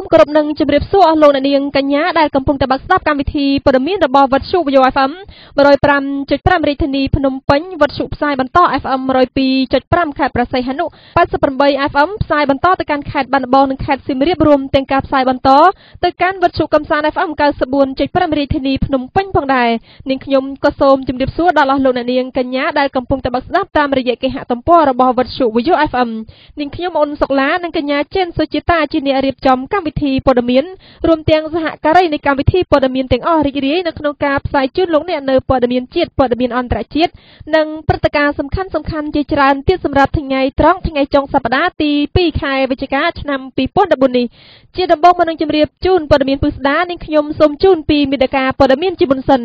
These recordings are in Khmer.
មគោរពនឹងជម្រាបសួរអស់លោកអ្នកនាងកញ្ញាដែលកំពុងតែបើកស្ដាប់កម្មវិធីព័ត៌មានរបស់វិទ្យុវិទ្យុ FM 105.5រាជធានីភ្នំពេញវិទ្យុផ្សាយបន្ត FM 102.5ខេត្តព្រះសីហនុ88 FM ផ្សាយបន្តទៅកាន់ខេត្តបាត់ដំបងនិងខេត្តសៀមរាបរួមទាំងការផ្សាយបន្តទៅកាន់វិទ្យុកំសាន្ត FM 94.5រាជធានីភ្នំពេញផងដែរនាងខ្ញុំក៏សូមជម្រាបសួរដល់អស់លោកអ្នកនាងកញ្ញាដែលកំពុងតែបើកស្ដាប់តាមរយៈគេហទំព័ររបស់វិទ្យុវិទ្យុ FM នាងខ្ញុំអូនសុកឡានិងកញ្ញាចេនសុជាតាជាអ្នករៀបចំកម្មវិធីព័ត៌មានរួមទាំងសហការីនៃកម្មវិធីព័ត៌មានទាំងអស់រីករាយនៅក្នុងការផ្សាយជូនលោកអ្នកនៅព័ត៌មានជាតិព័ត៌មានអន្តរជាតិនិងព្រឹត្តិការណ៍សំខាន់សំខាន់ជាច្រើនទៀតសម្រាប់ថ្ងៃត្រង់ថ្ងៃចុងសប្តាហ៍ទី2ខែវិច្ឆិកាឆ្នាំ2014នេះជាដំបូងមកនឹងជម្រាបជូនព័ត៌មានពិស្ដានាងខ្ញុំសូមជូនពីមេដកាព័ត៌មានជាមុនសិន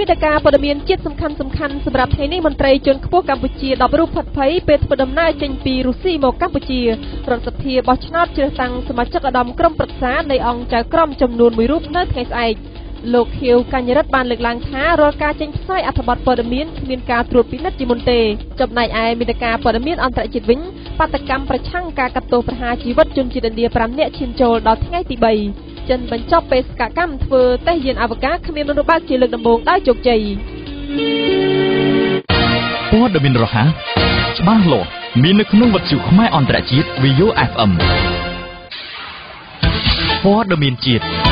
មេដកាព័ត៌មានជាតិសំខាន់សំខាន់សម្រាប់ថ្ងៃនេះមន្ត្រីជាន់ខ្ពស់កម្ពុជា10រូបផាត់ភ័យពេលធ្វើដំណើរចេញពីរុស្ស៊ីមកកម្ពុជារដ្ឋសភាបោះឆ្នោតជ្រើសតាំងសមាជិកឧត្តមក្រុមប្រឹក្សានៃអង្គចៅក្រមចំនួន1រូបនៅថ្ងៃស្អែកលោកខៀវកញ្ញរិទ្ធបានលើកឡើងថារាល់ការចេញផ្សាយអត្ថបទព័ត៌មានគ្មានការត្រួតពិនិត្យជាមុនទេចំណែកឯមេដកាព័ត៌មានអន្តរជាតិវិញបាតកម្មប្រឆាំងការកាត់ទោសប្រហារជីវិតជនជាតិឥណ្ឌា5នាក់ឈានចូលដល់ថ្ងៃទី3 ចិនបញ្ចប់បេសកកម្មធ្វើតេស្តយានអវកាសគ្មានមនុស្សបើកជាលើកដំបូងដោយជោគជ័យព័ត៌មានរហ័សច្បាស់លាស់មាននៅក្នុងវិទ្យុខ្មែរអន្តរជាតិ VO FM ព័ត៌មានជាតិ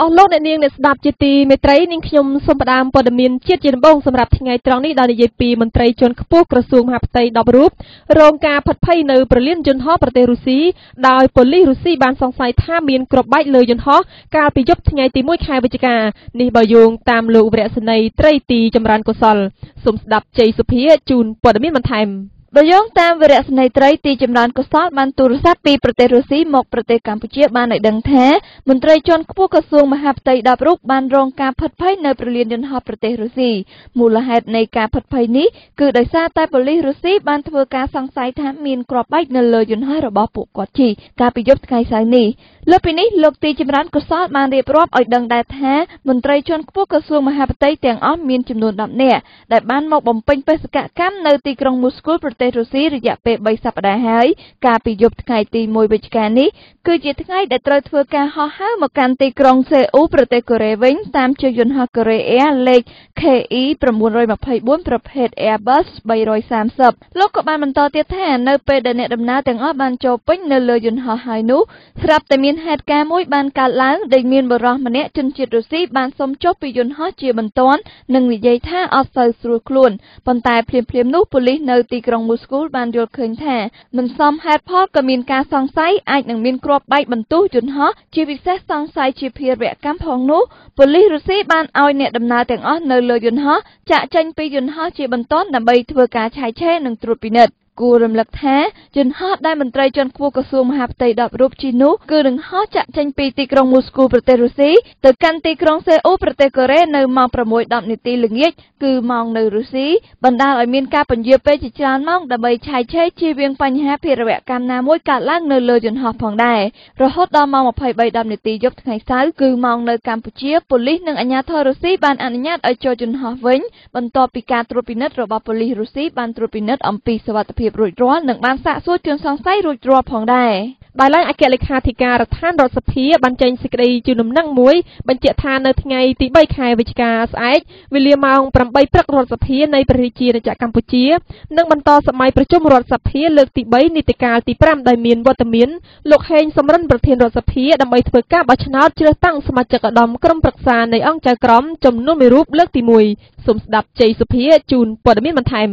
អស់លោកអ្នកនាងអ្នកស្ដាប់ជាទីមេត្រីនាងខ្ញុំសូមផ្ដើមព័ត៌មានជាតិជាដំបូងសម្រាប់ថ្ងៃត្រង់នេះដោយនិយាយពីមន្ត្រីជាន់ខ្ពស់ក្រសួងមហាផ្ទៃ10រូបរងការផិតភ័យនៅប្រលានយន្តហោះប្រទេសរុស្ស៊ីដោយប៉ូលីសរុស្ស៊ីបានសង្ស័យថាមានគ្រាប់បែកលើយន្តហោះកាលពីយប់ថ្ងៃទី1ខែវិច្ឆិកានេះបើយោងតាមលោកវរៈសេនីយ៍ត្រីទីចម្រើនកុសលសូមស្ដាប់ជ័យសុភាជូនព័ត៌មានបន្ថែម បើយោងតាមវីរៈស្នេត្រីទីចំណានកុសលបានទូរស័ព្ទពីប្រទេសរុស្ស៊ីមកប្រទេសកម្ពុជាបានឲ្យដឹងថាមន្ត្រីជាន់ខ្ពស់ក្រសួងមហាផ្ទៃ10រូបបានរងការផិតភ័យនៅប្រលានយន្តហោះប្រទេសរុស្ស៊ីមូលហេតុនៃការផិតភ័យនេះគឺដោយសារតែប៉ូលីសរុស្ស៊ីបានធ្វើការសង្ស័យថាមានគ្រាប់បែកនៅលើយន្តហោះរបស់ពួកគាត់ជិះកាលពីយប់ថ្ងៃសៅរ៍នេះលើពីនេះលោកទីចម្រើនកុសលបានរៀបរាប់ឲ្យដឹងដែរថាមន្ត្រីជាន់ខ្ពស់ក្រសួងមហាផ្ទៃទាំងអស់មានចំនួន10នាក់ដែលបានមកបំពេញបេសកកម្មនៅទីក្រុងមូស្គូប្រទេសរុស្ស៊ីរយៈពេល3សប្តាហ៍ហើយកាលពីយប់ថ្ងៃទី1វិច្ឆិកានេះគឺជាថ្ងៃដែលត្រូវធ្វើការហោះហើរមកកាន់ទីក្រុងសេអ៊ូប្រទេសកូរ៉េវិញតាមជើងយន្តហោះកូរ៉េអែរលេខ KE 924ប្រភេទ Airbus 330លោកក៏បានបន្តទៀតថានៅពេលដែលអ្នកដំណើរទាំងអស់បានចូលពេញនៅលើយន្តហោះហើយនោះស្រាប់តែមានហេតុការណ៍មួយបានកើតឡើងដែលមានបរិសម្នាក់ជនជាតិរុស្ស៊ីបានសុំចុះពីយន្តហោះជាបន្ទាន់និងនិយាយថាអត់សូវស្រួលខ្លួនប៉ុន្តែភ្លាមៗនោះប៉ូលីសនៅទីក្រុងមូស្គូបានយល់ឃើញថាមិនសមហេតុផលក៏មានការសង្ស័យអាចនឹងមានគ្រាប់បែកបន្ទោះយន្តហោះជាពិសេសសង្ស័យជាភារវកម្មផងនោះប៉ូលីសរុស្ស៊ីបានឲ្យអ្នកដំណើរទាំងអស់នៅលើយន្តហោះចាក់ចេញពីយន្តហោះជាបន្ទាន់ដើម្បីធ្វើការឆែកឆេរនិងត្រួតពិនិត្យ គួររំលឹកថាយន្តហោះដែលមន្ត្រីជាន់ខ្ពស់ក្រសួងមហាផ្ទៃ10រូបជិះនោះគឺនឹងហោះចាក់ចេញពីទីក្រុងមូស្គូប្រទេសរុស្ស៊ីទៅកាន់ទីក្រុងសេអ៊ូប្រទេសកូរ៉េនៅម៉ោង6:10នាទីល្ងាចគឺម៉ោងនៅរុស្ស៊ីបណ្ដាលឲ្យមានការពន្យាពេលជាច្រើនម៉ោងដើម្បីឆែកឆេរជៀសវាងបញ្ហាភារវកម្មណាមួយកើតឡើងនៅលើយន្តហោះផងដែររហូតដល់ម៉ោង23:10នាទីយប់ថ្ងៃសៅរ៍គឺម៉ោងនៅកម្ពុជាប៉ូលីសនិងអាជ្ញាធររុស្ស៊ីបានអនុញ្ញាតឲ្យចូលយន្តហោះវិញបន្ទាប់ពីការត្រួតពិនិត្យរបស់ប៉ូលីសរុស្ស៊ីបានត្រួតពិនិត្យអំពីសុវត្ថិភាពរួចរាល់និងបានសាកសួរជនសង្ស័យរួចរាល់ផងដែរដោយឡែកអគ្គលេខាធិការដ្ឋានរដ្ឋសភាបានចេញសេចក្តីជូនដំណឹងមួយបញ្ជាក់ថានៅថ្ងៃទី3ខែវិច្ឆិកាស្អែកវេលាម៉ោង8ព្រឹករដ្ឋសភានៃព្រះរាជាណាចក្រកម្ពុជានឹងបន្តសម័យប្រជុំរដ្ឋសភាលើកទី3នីតិកាលទី5ដោយមានវត្តមានលោកហេងសំរិនប្រធានរដ្ឋសភាដើម្បីធ្វើការបោះឆ្នោតជ្រើសតាំងសមាជិកឧត្តមក្រុមប្រឹក្សានៃអង្គចៅក្រមចំនួន1រូបលើកទី1សូមស្ដាប់ជ័យសុភាជូនព័ត៌មានបន្ថែម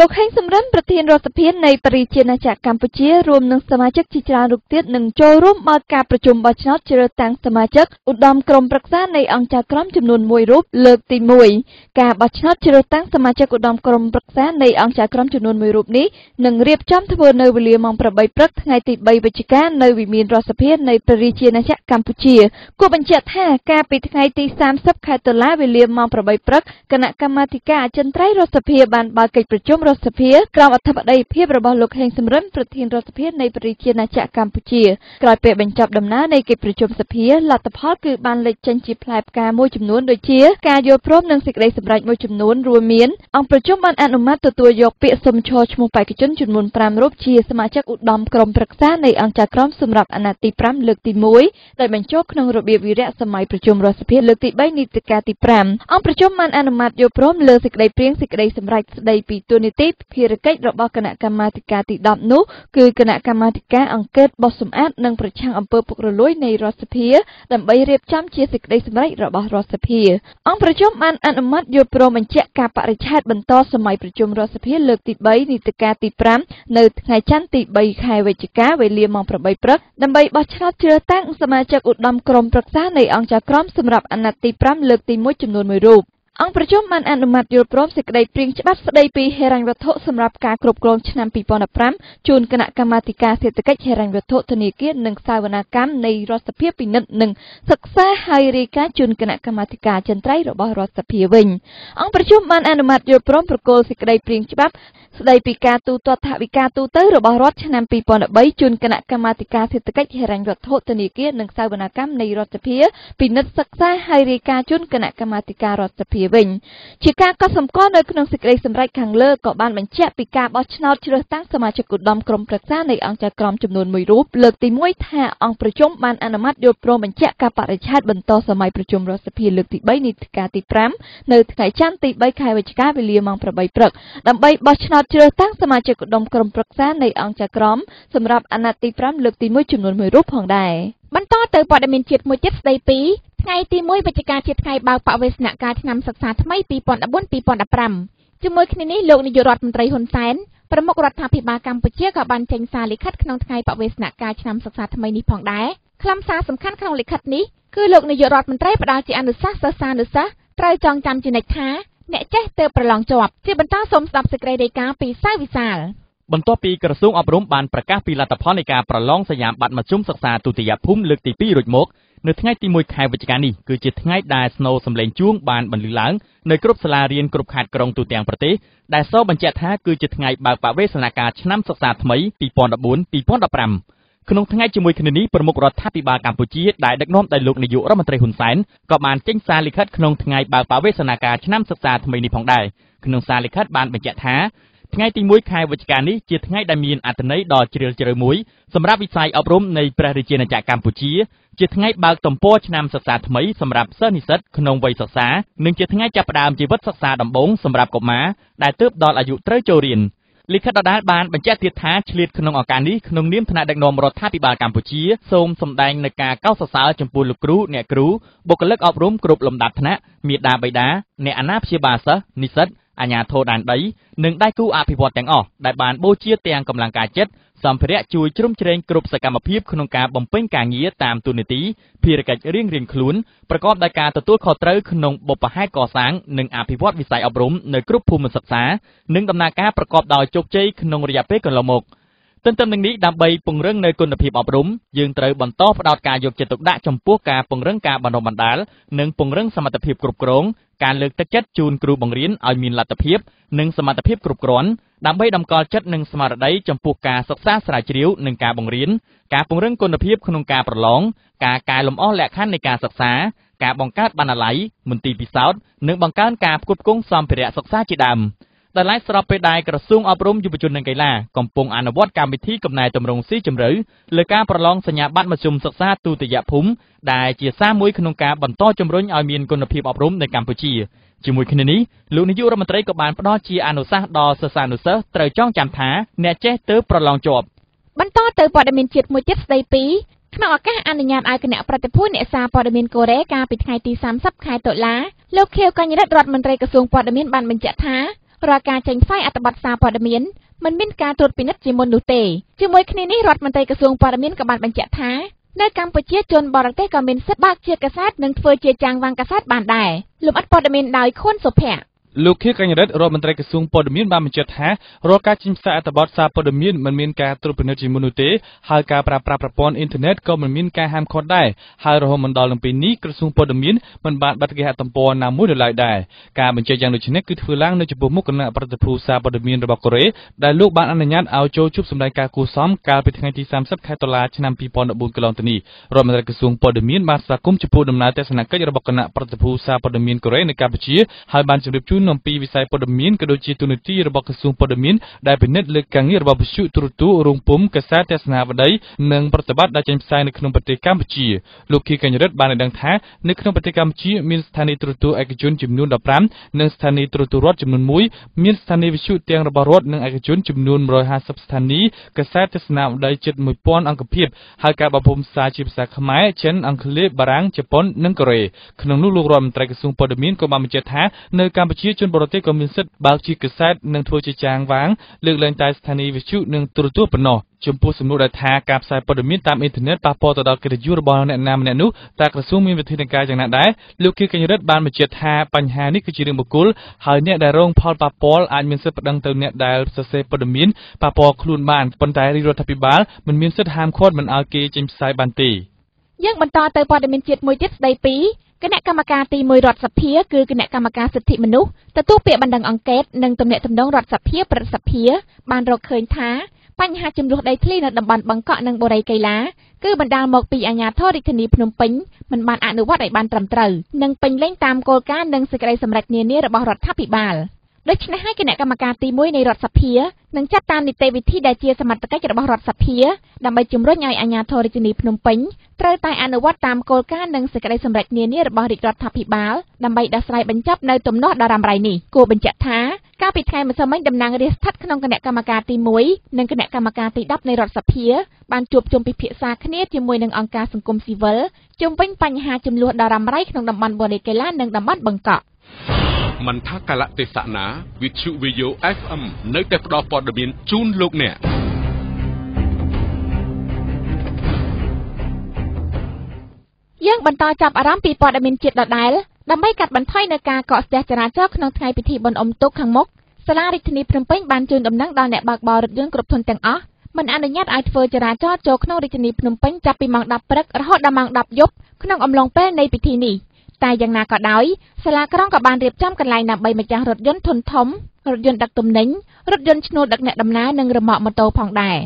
លោកហេងសំរិនប្រធានរដ្ឋសភានៃបរិជាណាចក្រកម្ពុជារួមនឹងសមាជិកជាច្រើនរូបទៀតនឹងចូលរួមបើកការប្រជុំបោះឆ្នោតជ្រើសតាំងសមាជិកឧត្តមក្រុមប្រឹក្សានៃអង្គការក្រមចំនួន1រូបលើកទី1ការបោះឆ្នោតជ្រើសតាំងសមាជិកឧត្តមក្រុមប្រឹក្សានៃអង្គការក្រមចំនួន1រូបនេះនឹងរៀបចំធ្វើនៅវេលាម៉ោង8ព្រឹកថ្ងៃទី3វិច្ឆិកានៅវិមានរដ្ឋសភានៃបរិជាណាចក្រកម្ពុជាគួរបញ្ជាក់ថាកាលពីថ្ងៃទី30ខែតុលាវេលាម៉ោង8ព្រឹកគណៈកម្មាធិការអចិន្ត្រៃយ៍រដ្ឋសភាបានបើកកិច្ចប្រជុំរដ្ឋសភាក្រោមអធិបតីភាពរបស់លោកហេងសំរិនប្រធានរដ្ឋសភានៃប្រជាណាចក្រកម្ពុជាក្រោយពេលបញ្ចប់ដំណើរនៃកិច្ចប្រជុំសភាលទ្ធផលគឺបានលេចចេញជាផ្លែផ្កាមួយចំនួនដូចជាការយល់ព្រមនិងសេចក្តីសម្រេចមួយចំនួនរួមមានអង្គប្រជុំបានអនុម័តទទួលយកពាក្យសុំឈរឈ្មោះបេក្ខជនចំនួន5រូបជាសមាជិកឧត្តមក្រុមប្រឹក្សានៃអង្គការក្រមសម្រាប់អាណត្តិទី5លើកទី1ដែលបញ្ចូលក្នុងរបៀបវិរៈសម័យប្រជុំរដ្ឋសភាលើកទី3នីតិកាលទី5អង្គប្រជុំបានអនុម័តយល់ព្រមលើសេចក្តីព្រាងសេចក្តីសម្រេចស្តីពីទូនីតិភារកិច្ចរបស់គណៈកម្មាធិការទី10នោះគឺគណៈកម្មាធិការអង្គើតបោះសម្អាតនិងប្រឆាំងអំពើពុករលួយនៃរដ្ឋសភាដើម្បីរៀបចំជាសេចក្តីសម្រេចរបស់រដ្ឋសភា អង្គប្រជុំបានអនុម័តយល់ព្រមបញ្ជាក់ការបរិច្ឆេទបន្តសម័យប្រជុំរដ្ឋសភាលើកទី3នីតិកាលទី5នៅថ្ងៃច័ន្ទទី3ខែវិច្ឆិកាវេលាម៉ោង8ព្រឹកដើម្បីបោះឆ្នោតជ្រើសតាំងសមាជិកឧត្តមក្រុមប្រឹក្សានៃអង្គការក្រមសម្រាប់អាណត្តិទី5លើកទី1ចំនួន1រូប អង្គប្រជុំបានអនុម័តយល់ព្រមសេចក្តីព្រាងច្បាប់ស្តីពីហិរញ្ញវត្ថុសម្រាប់ការគ្រប់គ្រងឆ្នាំ2015ជូនគណៈកម្មាធិការសេដ្ឋកិច្ចហិរញ្ញវត្ថុធនាគារនិងសាវនាកម្មនៃរដ្ឋសភាពិនិត្យនិងសិក្សាហើយរាយការណ៍ជូនគណៈកម្មាធិការចិន្ត្រៃយ៍របស់រដ្ឋសភាវិញអង្គប្រជុំបានអនុម័តយល់ព្រមប្រគល់សេចក្តីព្រាងច្បាប់ ស្តីពីការទូទាត់ថវិកាទូទៅរបស់រដ្ឋឆ្នាំ2013ជូនគណៈកម្មាធិការសេដ្ឋកិច្ចហិរញ្ញវត្ថុធនាគារនិងសាវនកម្មនៃរដ្ឋសភាពិនិត្យសិក្សាហើយរាយការណ៍ជូនគណៈកម្មាធិការរដ្ឋសភាវិញជាការកត់សម្គាល់នៅក្នុងសេចក្តីសម្រេចខាងលើក៏បានបញ្ជាក់ពីការបោះឆ្នោតជ្រើសតាំងសមាជិកឧត្តមក្រុមប្រឹក្សានៃអង្គការក្រមចំនួន1រូបលើកទី1ថាអង្គប្រជុំបានអនុម័តយល់ព្រមបញ្ជាក់ការបរិច្ឆេទបន្តសម័យប្រជុំរដ្ឋសភាលើកទី3នីតិកាលទី5នៅថ្ងៃច័ន្ទទី3ខែវិច្ឆិកាវេលាម៉ោង8ព្រឹកដើម្បីបោះឆ្នោតជ្រើសតាំងសមាជិកឧត្តមក្រុមប្រឹក្សានៃអង្គការក្រមសម្រាប់អាណត្តិទី5លើកទី1ចំនួន1រូបផងដែរបន្តទៅព័ត៌មានជាតិមួយទៀតស្ដីពីថ្ងៃទី1វិច្ឆិកាជាថ្ងៃបើកបវេសនការឆ្នាំសិក្សាថ្មី2014-2015ជាមួយគ្នានេះលោកនាយករដ្ឋមន្ត្រីហ៊ុនសែនប្រមុខរដ្ឋាភិបាលកម្ពុជាក៏បានចេញសារលិខិតក្នុងថ្ងៃបវេសនការឆ្នាំសិក្សាថ្មីនេះផងដែរខ្លឹមសារសំខាន់ក្នុងលិខិតនេះគឺលោកនាយករដ្ឋមន្ត្រីផ្ដល់ជាអនុសាសន៍សិស្សានុសិស្សត្រូវចងចាំជានិច្ចថា អ្នកចេះទើបប្រឡងជាប់ជាបន្តសូមស្ដាប់សេចក្តីរាយការណ៍ពីសាយវិសាលបន្ទាប់ពីក្រសួងអប់រំបានប្រកាសពីលទ្ធផលនៃការប្រឡងសញ្ញាបត្រមធ្យមសិក្សាទុតិយភូមិលើកទី2រួចមកនៅថ្ងៃទី1ខែវិច្ឆិកានេះគឺជាថ្ងៃដែលស្នូសម្លេងជួងបានបន្លឺឡើងនៅគ្រប់សាលារៀនគ្រប់ខេត្តក្រុងទូទាំងប្រទេសដែលសបញ្ជាក់ថាគឺជាថ្ងៃបើកបវេសនាការឆ្នាំសិក្សាថ្មី2014-2015 ក្នុងថ្ងៃជាមួយគ្នានេះប្រមុខរដ្ឋាភិបាលកម្ពុជាដែលដឹកនាំដោយលោកនាយករដ្ឋមន្ត្រីហ៊ុនសែនក៏បានចេញសារលិខិតក្នុងថ្ងៃបើកបវេសនាការឆ្នាំសិក្សាថ្មីនេះផងដែរក្នុងសារលិខិតបានបញ្ជាក់ថាថ្ងៃទី1ខែវិច្ឆិកានេះជាថ្ងៃដែលមានអត្ថន័យដ៏ជ្រាលជ្រៅមួយសម្រាប់វិស័យអប់រំនៃព្រះរាជាណាចក្រកម្ពុជា ជាថ្ងៃបើកទំព័រឆ្នាំសិក្សាថ្មីសម្រាប់សិស្សនិស្សិតក្នុងវ័យសិក្សានិងជាថ្ងៃចាប់ផ្ដើមជីវិតសិក្សាដំបូងសម្រាប់កុមារដែលទើបដល់អាយុត្រូវចូលរៀន។ លិខិតដដែលបានបញ្ជាក់ទៀតថាឆ្លៀតក្នុងឱកាសនេះក្នុងនាមថ្នាក់ដឹកនាំរដ្ឋាភិបាលកម្ពុជាសូមសម្ដែងនូវការកោតសរសើរចំពោះលោកគ្រូអ្នកគ្រូបុគ្គលិកអប់រំគ្រប់លំដាប់ថ្នាក់មាតាបិតាអ្នកអាណាព្យាបាលសិស្សនិស្សិត អាជ្ញាធរដែនដីនិងដៃគូអភិវឌ្ឍទាំងអស់ដែលបានបូជាទាំងកម្លាំងកាយចិត្តសម្ភារៈជួយជ្រោមជ្រែងគ្រប់សកម្មភាពក្នុងការបំពេញការងារតាមទូនាទីភារកិច្ចរៀងៗខ្លួនប្រកបដោយការទទួលខុសត្រូវក្នុងបុព្វហេតុកសាងនិងអភិវឌ្ឍវិស័យអប់រំនៅគ្រប់ភូមិសិក្សានិងដំណើរការប្រកបដោយជោគជ័យក្នុងរយៈពេលកន្លងមក ទន្ទឹមនឹងនេះដើម្បីពង្រឹងនៅគុណភាពអប់រំយើងត្រូវបន្តផ្ដោតការយកចិត្តទុកដាក់ចំពោះការពង្រឹងការបណ្ដុះបណ្ដាលនិងពង្រឹងសមត្ថភាពគ្រប់គ្រងការលើកទឹកចិត្តជូនគ្រូបង្រៀនឲ្យមានលទ្ធភាពនិងសមត្ថភាពគ្រប់គ្រាន់ដើម្បីតម្កល់ចិត្តនិងស្មារតីចំពោះការសិក្សាស្រាវជ្រាវនិងការបង្រៀនការពង្រឹងគុណភាពក្នុងការប្រឡងការកែលម្អលក្ខខណ្ឌនៃការសិក្សាការបង្កើតបណ្ណាល័យមន្ទីរពិសោធន៍និងបង្កើនការផ្គត់ផ្គង់សម្ភារៈសិក្សាជាដើម។ ដែលឡែកស្របពេលដែលក្រសួងអប់រំយុវជននិងកីឡាកំពុងអនុវត្តកម្មវិធីកំណែតម្រង់ស៊ីជម្រៅលើការប្រឡងសញ្ញាបត្រមធ្យមសិក្សាទុតិយភូមិដែលជាសារមួយក្នុងការបន្តជំរុញឲ្យមានគុណភាពអប់រំនៅកម្ពុជាជាមួយគ្នានេះលោកនាយករដ្ឋមន្ត្រីក៏បានផ្ដល់ជាអនុសាសន៍ដល់សិស្សានុសិស្សត្រូវចងចាំថាអ្នកចេះទើបប្រឡងជាប់បន្តទៅព័ត៌មានជាតិមួយទៀតស្ដីពីក្នុងឱកាសអនុញ្ញាតឲ្យគណៈប្រតិភូអ្នកសារព័ត៌មានកូរ៉េកាលពីថ្ងៃទី30ខែតុលាលោកខៀវកញ្ញរិទ្ធរដ្ឋមន្ត្រីក្រសួងព័ត៌មានបានបញ្ជាក់ថា រាល់ការចេញផ្សាយអត្ថបទសារព័ត៌មានមិនមានការត្រួតពិនិត្យជាមុននោះទេជាមួយគ្នានេះរដ្ឋមន្ត្រីក្រសួងព័ត៌មានក៏បានបញ្ជាក់ថានៅកម្ពុជាជនបរទេសក៏មានសិទ្ធិបើកជាកាសែតនិងធ្វើជាចាំងវាំងកាសែតបានដែរលំអិតព័ត៌មានដោយខុនសុភ័ក្រ លោកខៀវកញ្ញរិទ្ធរដ្ឋមន្ត្រីក្រសួងព័ត៌មានបានបញ្ជាក់ថារាល់ការចេញផ្សាយអត្ថបទសារព័ត៌មានមិនមានការត្រួតពិនិត្យជាមុននោះទេហើយការប្រើប្រាស់ប្រព័ន្ធអ៊ីនធឺណិតក៏មិនមានការហាមឃាត់ដែរហើយរហូតមកដល់នឹងពេលនេះក្រសួងព័ត៌មានមិនបានបិទគេហទំព័រណាមួយនៅឡើយដែរការបញ្ជាក់យ៉ាងដូចនេះគឺធ្វើឡើងនៅចំពោះមុខគណៈប្រតិភូសារព័ត៌មានរបស់កូរ៉េដែលលោកបានអនុញ្ញាតឲ្យចូលជួបសម្ដែងការគូសំកាលពីថ្ងៃទី30ខែតុលាឆ្នាំ2014កន្លងទៅនេះរដ្ឋមន្ត្រីក្រសួងព័ត៌មានបានស្វាគមន៍ចំពោះដំណើរទស្សនកិច្ចរបស់គណៈប្រតិភូសារព័ត៌មានកូរ៉េនៅកម្ពុជាហើយបានជម្រាបជូនអំពីវិស័យព័ត៌មានក៏ដូចជាទូនាទីរបស់ក្រសួងព័ត៌មានដែលពិនិត្យលើការងាររបស់វិទ្យុទូរទស្សន៍រោងពុម្ពកាសែតទស្សនាវដ្តីនិងប្រតិបត្តិដែលចេញផ្សាយនៅក្នុងប្រទេសកម្ពុជាលោកខៀវកញ្ញរិទ្ធបានឲ្យដឹងថានៅក្នុងប្រទេសកម្ពុជាមានស្ថានីយ៍ទូរទស្សន៍ឯកជនចំនួន15និងស្ថានីយ៍ទូរទស្សន៍រដ្ឋចំនួន1មានស្ថានីយ៍វិទ្យុទាំងរបស់រដ្ឋនិងឯកជនចំនួន150ស្ថានីយ៍កាសែតទស្សនាវដ្តីជិត1000អង្គភាពហើយការបំពុំផ្សាយជាភាសាខ្មែរចិនអង់គ្លេសបារាំងជប៉ុននិងកូរ៉េក្នុងនោះលោករដ្ឋមន្ត្រីក្រសួងព័ត៌មានក៏បានបញ្ជាក់ថានៅកម្ពុជាជនបរទេសក៏មានសិទ្ធិបើកជាកាសែតនិងធ្វើជាចាងវាងលើកលែងតែស្ថានីយ៍វិទ្យុនិងទូរទស្សន៍ប៉ុណ្ណោះចំពោះសំណួរដែលថាការផ្សាយព័ត៌មានតាមអ៊ីនធឺណិតប៉ះពាល់ទៅដល់កិត្តិយសរបស់អ្នកណាម្នាក់នោះតើក្រសួងមានវិធានការយ៉ាងណាដែរលោកគៀកញ្ញរិទ្ធបានបញ្ជាក់ថាបញ្ហានេះគឺជារឿងបុគ្គលហើយអ្នកដែលរងផលប៉ះពាល់អាចមានសិទ្ធិប្តឹងទៅអ្នកដែលសរសេរព័ត៌មានប៉ះពាល់ខ្លួនបានប៉ុន្តែរាជរដ្ឋាភិបាលមិនមានសិទ្ធិហាមឃាត់មិនឲ្យគេចេញផ្សាយបានទេយើងបន្តទៅព័ត៌មានជាតិមួយទៀតស្ដីពី គណៈកម្មការទី1រដ្ឋសភាគឺគណៈកម្មការសិទ្ធិមនុស្សទទួលពាក្យបណ្ដឹងអង្កេតនិងទំនាក់ទំនងរដ្ឋសភាប្រសិទ្ធភាពបានរកឃើញថាបញ្ហាចំនួនដីធ្លីនៅតំបន់បឹងកក់និងបូរីកៃឡាគឺបណ្ដាលមកពីអាជ្ញាធររាជធានីភ្នំពេញមិនបានអនុវត្តឲ្យបានត្រឹមត្រូវនិងពេញលេញតាមគោលការណ៍និងសេចក្តីសម្រេចនានារបស់រដ្ឋាភិបាល។ ដូច្នេះហើយគណៈកម្មការទី1នៃរដ្ឋសភានឹងចាត់តាមនីតិវិធីដែលជាសមត្ថកិច្ចរបស់រដ្ឋសភាដើម្បីជំរុញឲ្យអាជ្ញាធររាជធានីភ្នំពេញត្រូវតែអនុវត្តតាមគោលការណ៍និងសេចក្តីសម្រេចនានារបស់រាជរដ្ឋាភិបាលដើម្បីដោះស្រាយបញ្ចប់នៅទំនាស់ដ៏រ៉ាំរ៉ៃនេះគួរបញ្ជាក់ថាកាលពីថ្ងៃម្សិលមិញតំណាងរាស្ត្រស្ថិតក្នុងគណៈកម្មការទី1និងគណៈកម្មការទី10នៃរដ្ឋសភាបានជួបជុំពិភាក្សាគ្នាជាមួយនឹងអង្គការសង្គមស៊ីវិលជុំវិញបញ្ហាចំនួនដ៏រ៉ាំរ៉ៃក្នុងតំបន់បូរេកេឡានិងតំបន់បឹងកក់ មិនថាកលៈទេសៈណាវិទ្យុ VO FM នៅតែផ្ដល់ព័ត៌មានជូនលោកអ្នកយើងបន្តចាប់អារម្មណ៍ពីព័ត៌មានជាតិដដែលដើម្បីកាត់បន្ថយនៅការកកស្ទះចរាចរណ៍ក្នុងថ្ងៃពិធីបុណ្យអុំទូកខាងមុខសាលារាជធានីភ្នំពេញបានជូនដំណឹងដល់អ្នកបើកបររថយន្តគ្រប់ធនទាំងអស់មិនអនុញ្ញាតឲ្យធ្វើចរាចរណ៍ចូលក្នុងរាជធានីភ្នំពេញចាប់ពីម៉ោង10ព្រឹករហូតដល់ម៉ោង10យប់ក្នុងអំឡុងពេលនៃពិធីនេះ។ តែយ៉ាងណាក៏ដោយសាលាក្រុងក៏បានរៀបចំកន្លែងដើម្បីម្ចាស់រថយន្តធុនធំរថយន្តដឹកទំនិញរថយន្តឈ្នួលដឹកអ្នកដំណើរនិងរ៉ឺម៉កម៉ូតូផងដែរ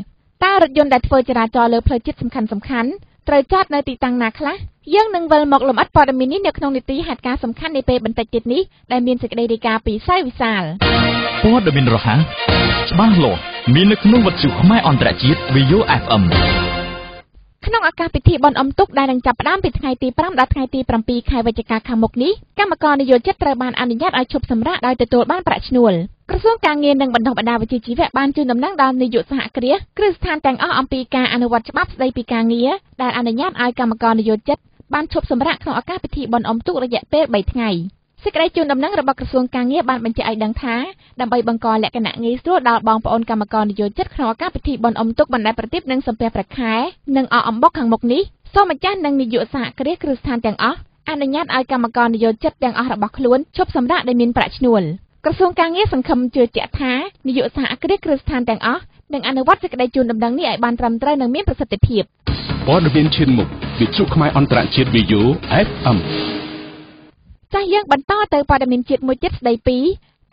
តើរថយន្តដែលធ្វើចរាចរណ៍លើផ្លូវជាតិសំខាន់សំខាន់ត្រូវចតនៅទីតាំងណាខ្លះយើងនឹងវិលមកលម្អិតព័ត៌មាននេះនៅក្នុងនីតិហេតុការណ៍សំខាន់នាពេលបន្តិចទៀតនេះដែលមានសេចក្តីរាយការណ៍ពីសាយវិសាលព័ត៌មានរហ័សច្បាស់លាស់មាននៅក្នុងវិទ្យុខ្មែរអន្តរជាតិ VO FM ក្នុងឱកាសពិធីបុណ្យអុំទូកដែលនឹងចាប់ផ្ដើមពីថ្ងៃទី5ដល់ថ្ងៃទី7ខែវិច្ឆិកាខាងមុខនេះកម្មករនិយោជិតត្រូវបានអនុញ្ញាតឲ្យឈប់សម្រាកដោយទទួលបានប្រាក់ឈ្នួលក្រសួងការងារនិងបណ្ដុះបណ្ដាលវិជ្ជាជីវៈបានជូនដំណឹងដល់នាយកសហគ្រាសគ្រឹះស្ថានទាំងអស់អំពីការអនុវត្តច្បាប់ស្ដីពីការងារដែលអនុញ្ញាតឲ្យកម្មករនិយោជិតបានឈប់សម្រាកក្នុងឱកាសពិធីបុណ្យអុំទូករយៈពេល3ថ្ងៃ។ សេចក្តីជូនដំណឹងរបស់ក្រសួងការងារបានបញ្ជាក់ឲ្យដឹងថាដើម្បីបង្កលក្ខណៈងាយស្រួលដល់បងប្អូនកម្មករនិយោជិតក្នុងឱកាសពិធីបុណ្យអុំទូកបណ្ដែតប្រទីបនិងសំពះព្រះខែនិងអកអំបុកខាងមុខនេះសូមម្ចាស់និងនាយកសហគ្រាសគ្រឹះស្ថានទាំងអស់អនុញ្ញាតឲ្យកម្មករនិយោជិតទាំងអស់របស់ខ្លួនឈប់សម្រាកដោយមានប្រាក់ឈ្នួលក្រសួងការងារសង្ឃឹមជឿជាក់ថានាយកសហគ្រាសគ្រឹះស្ថានទាំងអស់នឹងអនុវត្តសេចក្តីជូនដំណឹងនេះឲ្យបានត្រឹមត្រូវនិងមានប្រសិទ្ធភាពព័ត៌មានឈានមុខវិទ្យុខ្មែរអន្តរជាតិ VO FM ចាស់យើងបន្តទៅព័ត៌មានជាតិមួយទៀតស្ដីពី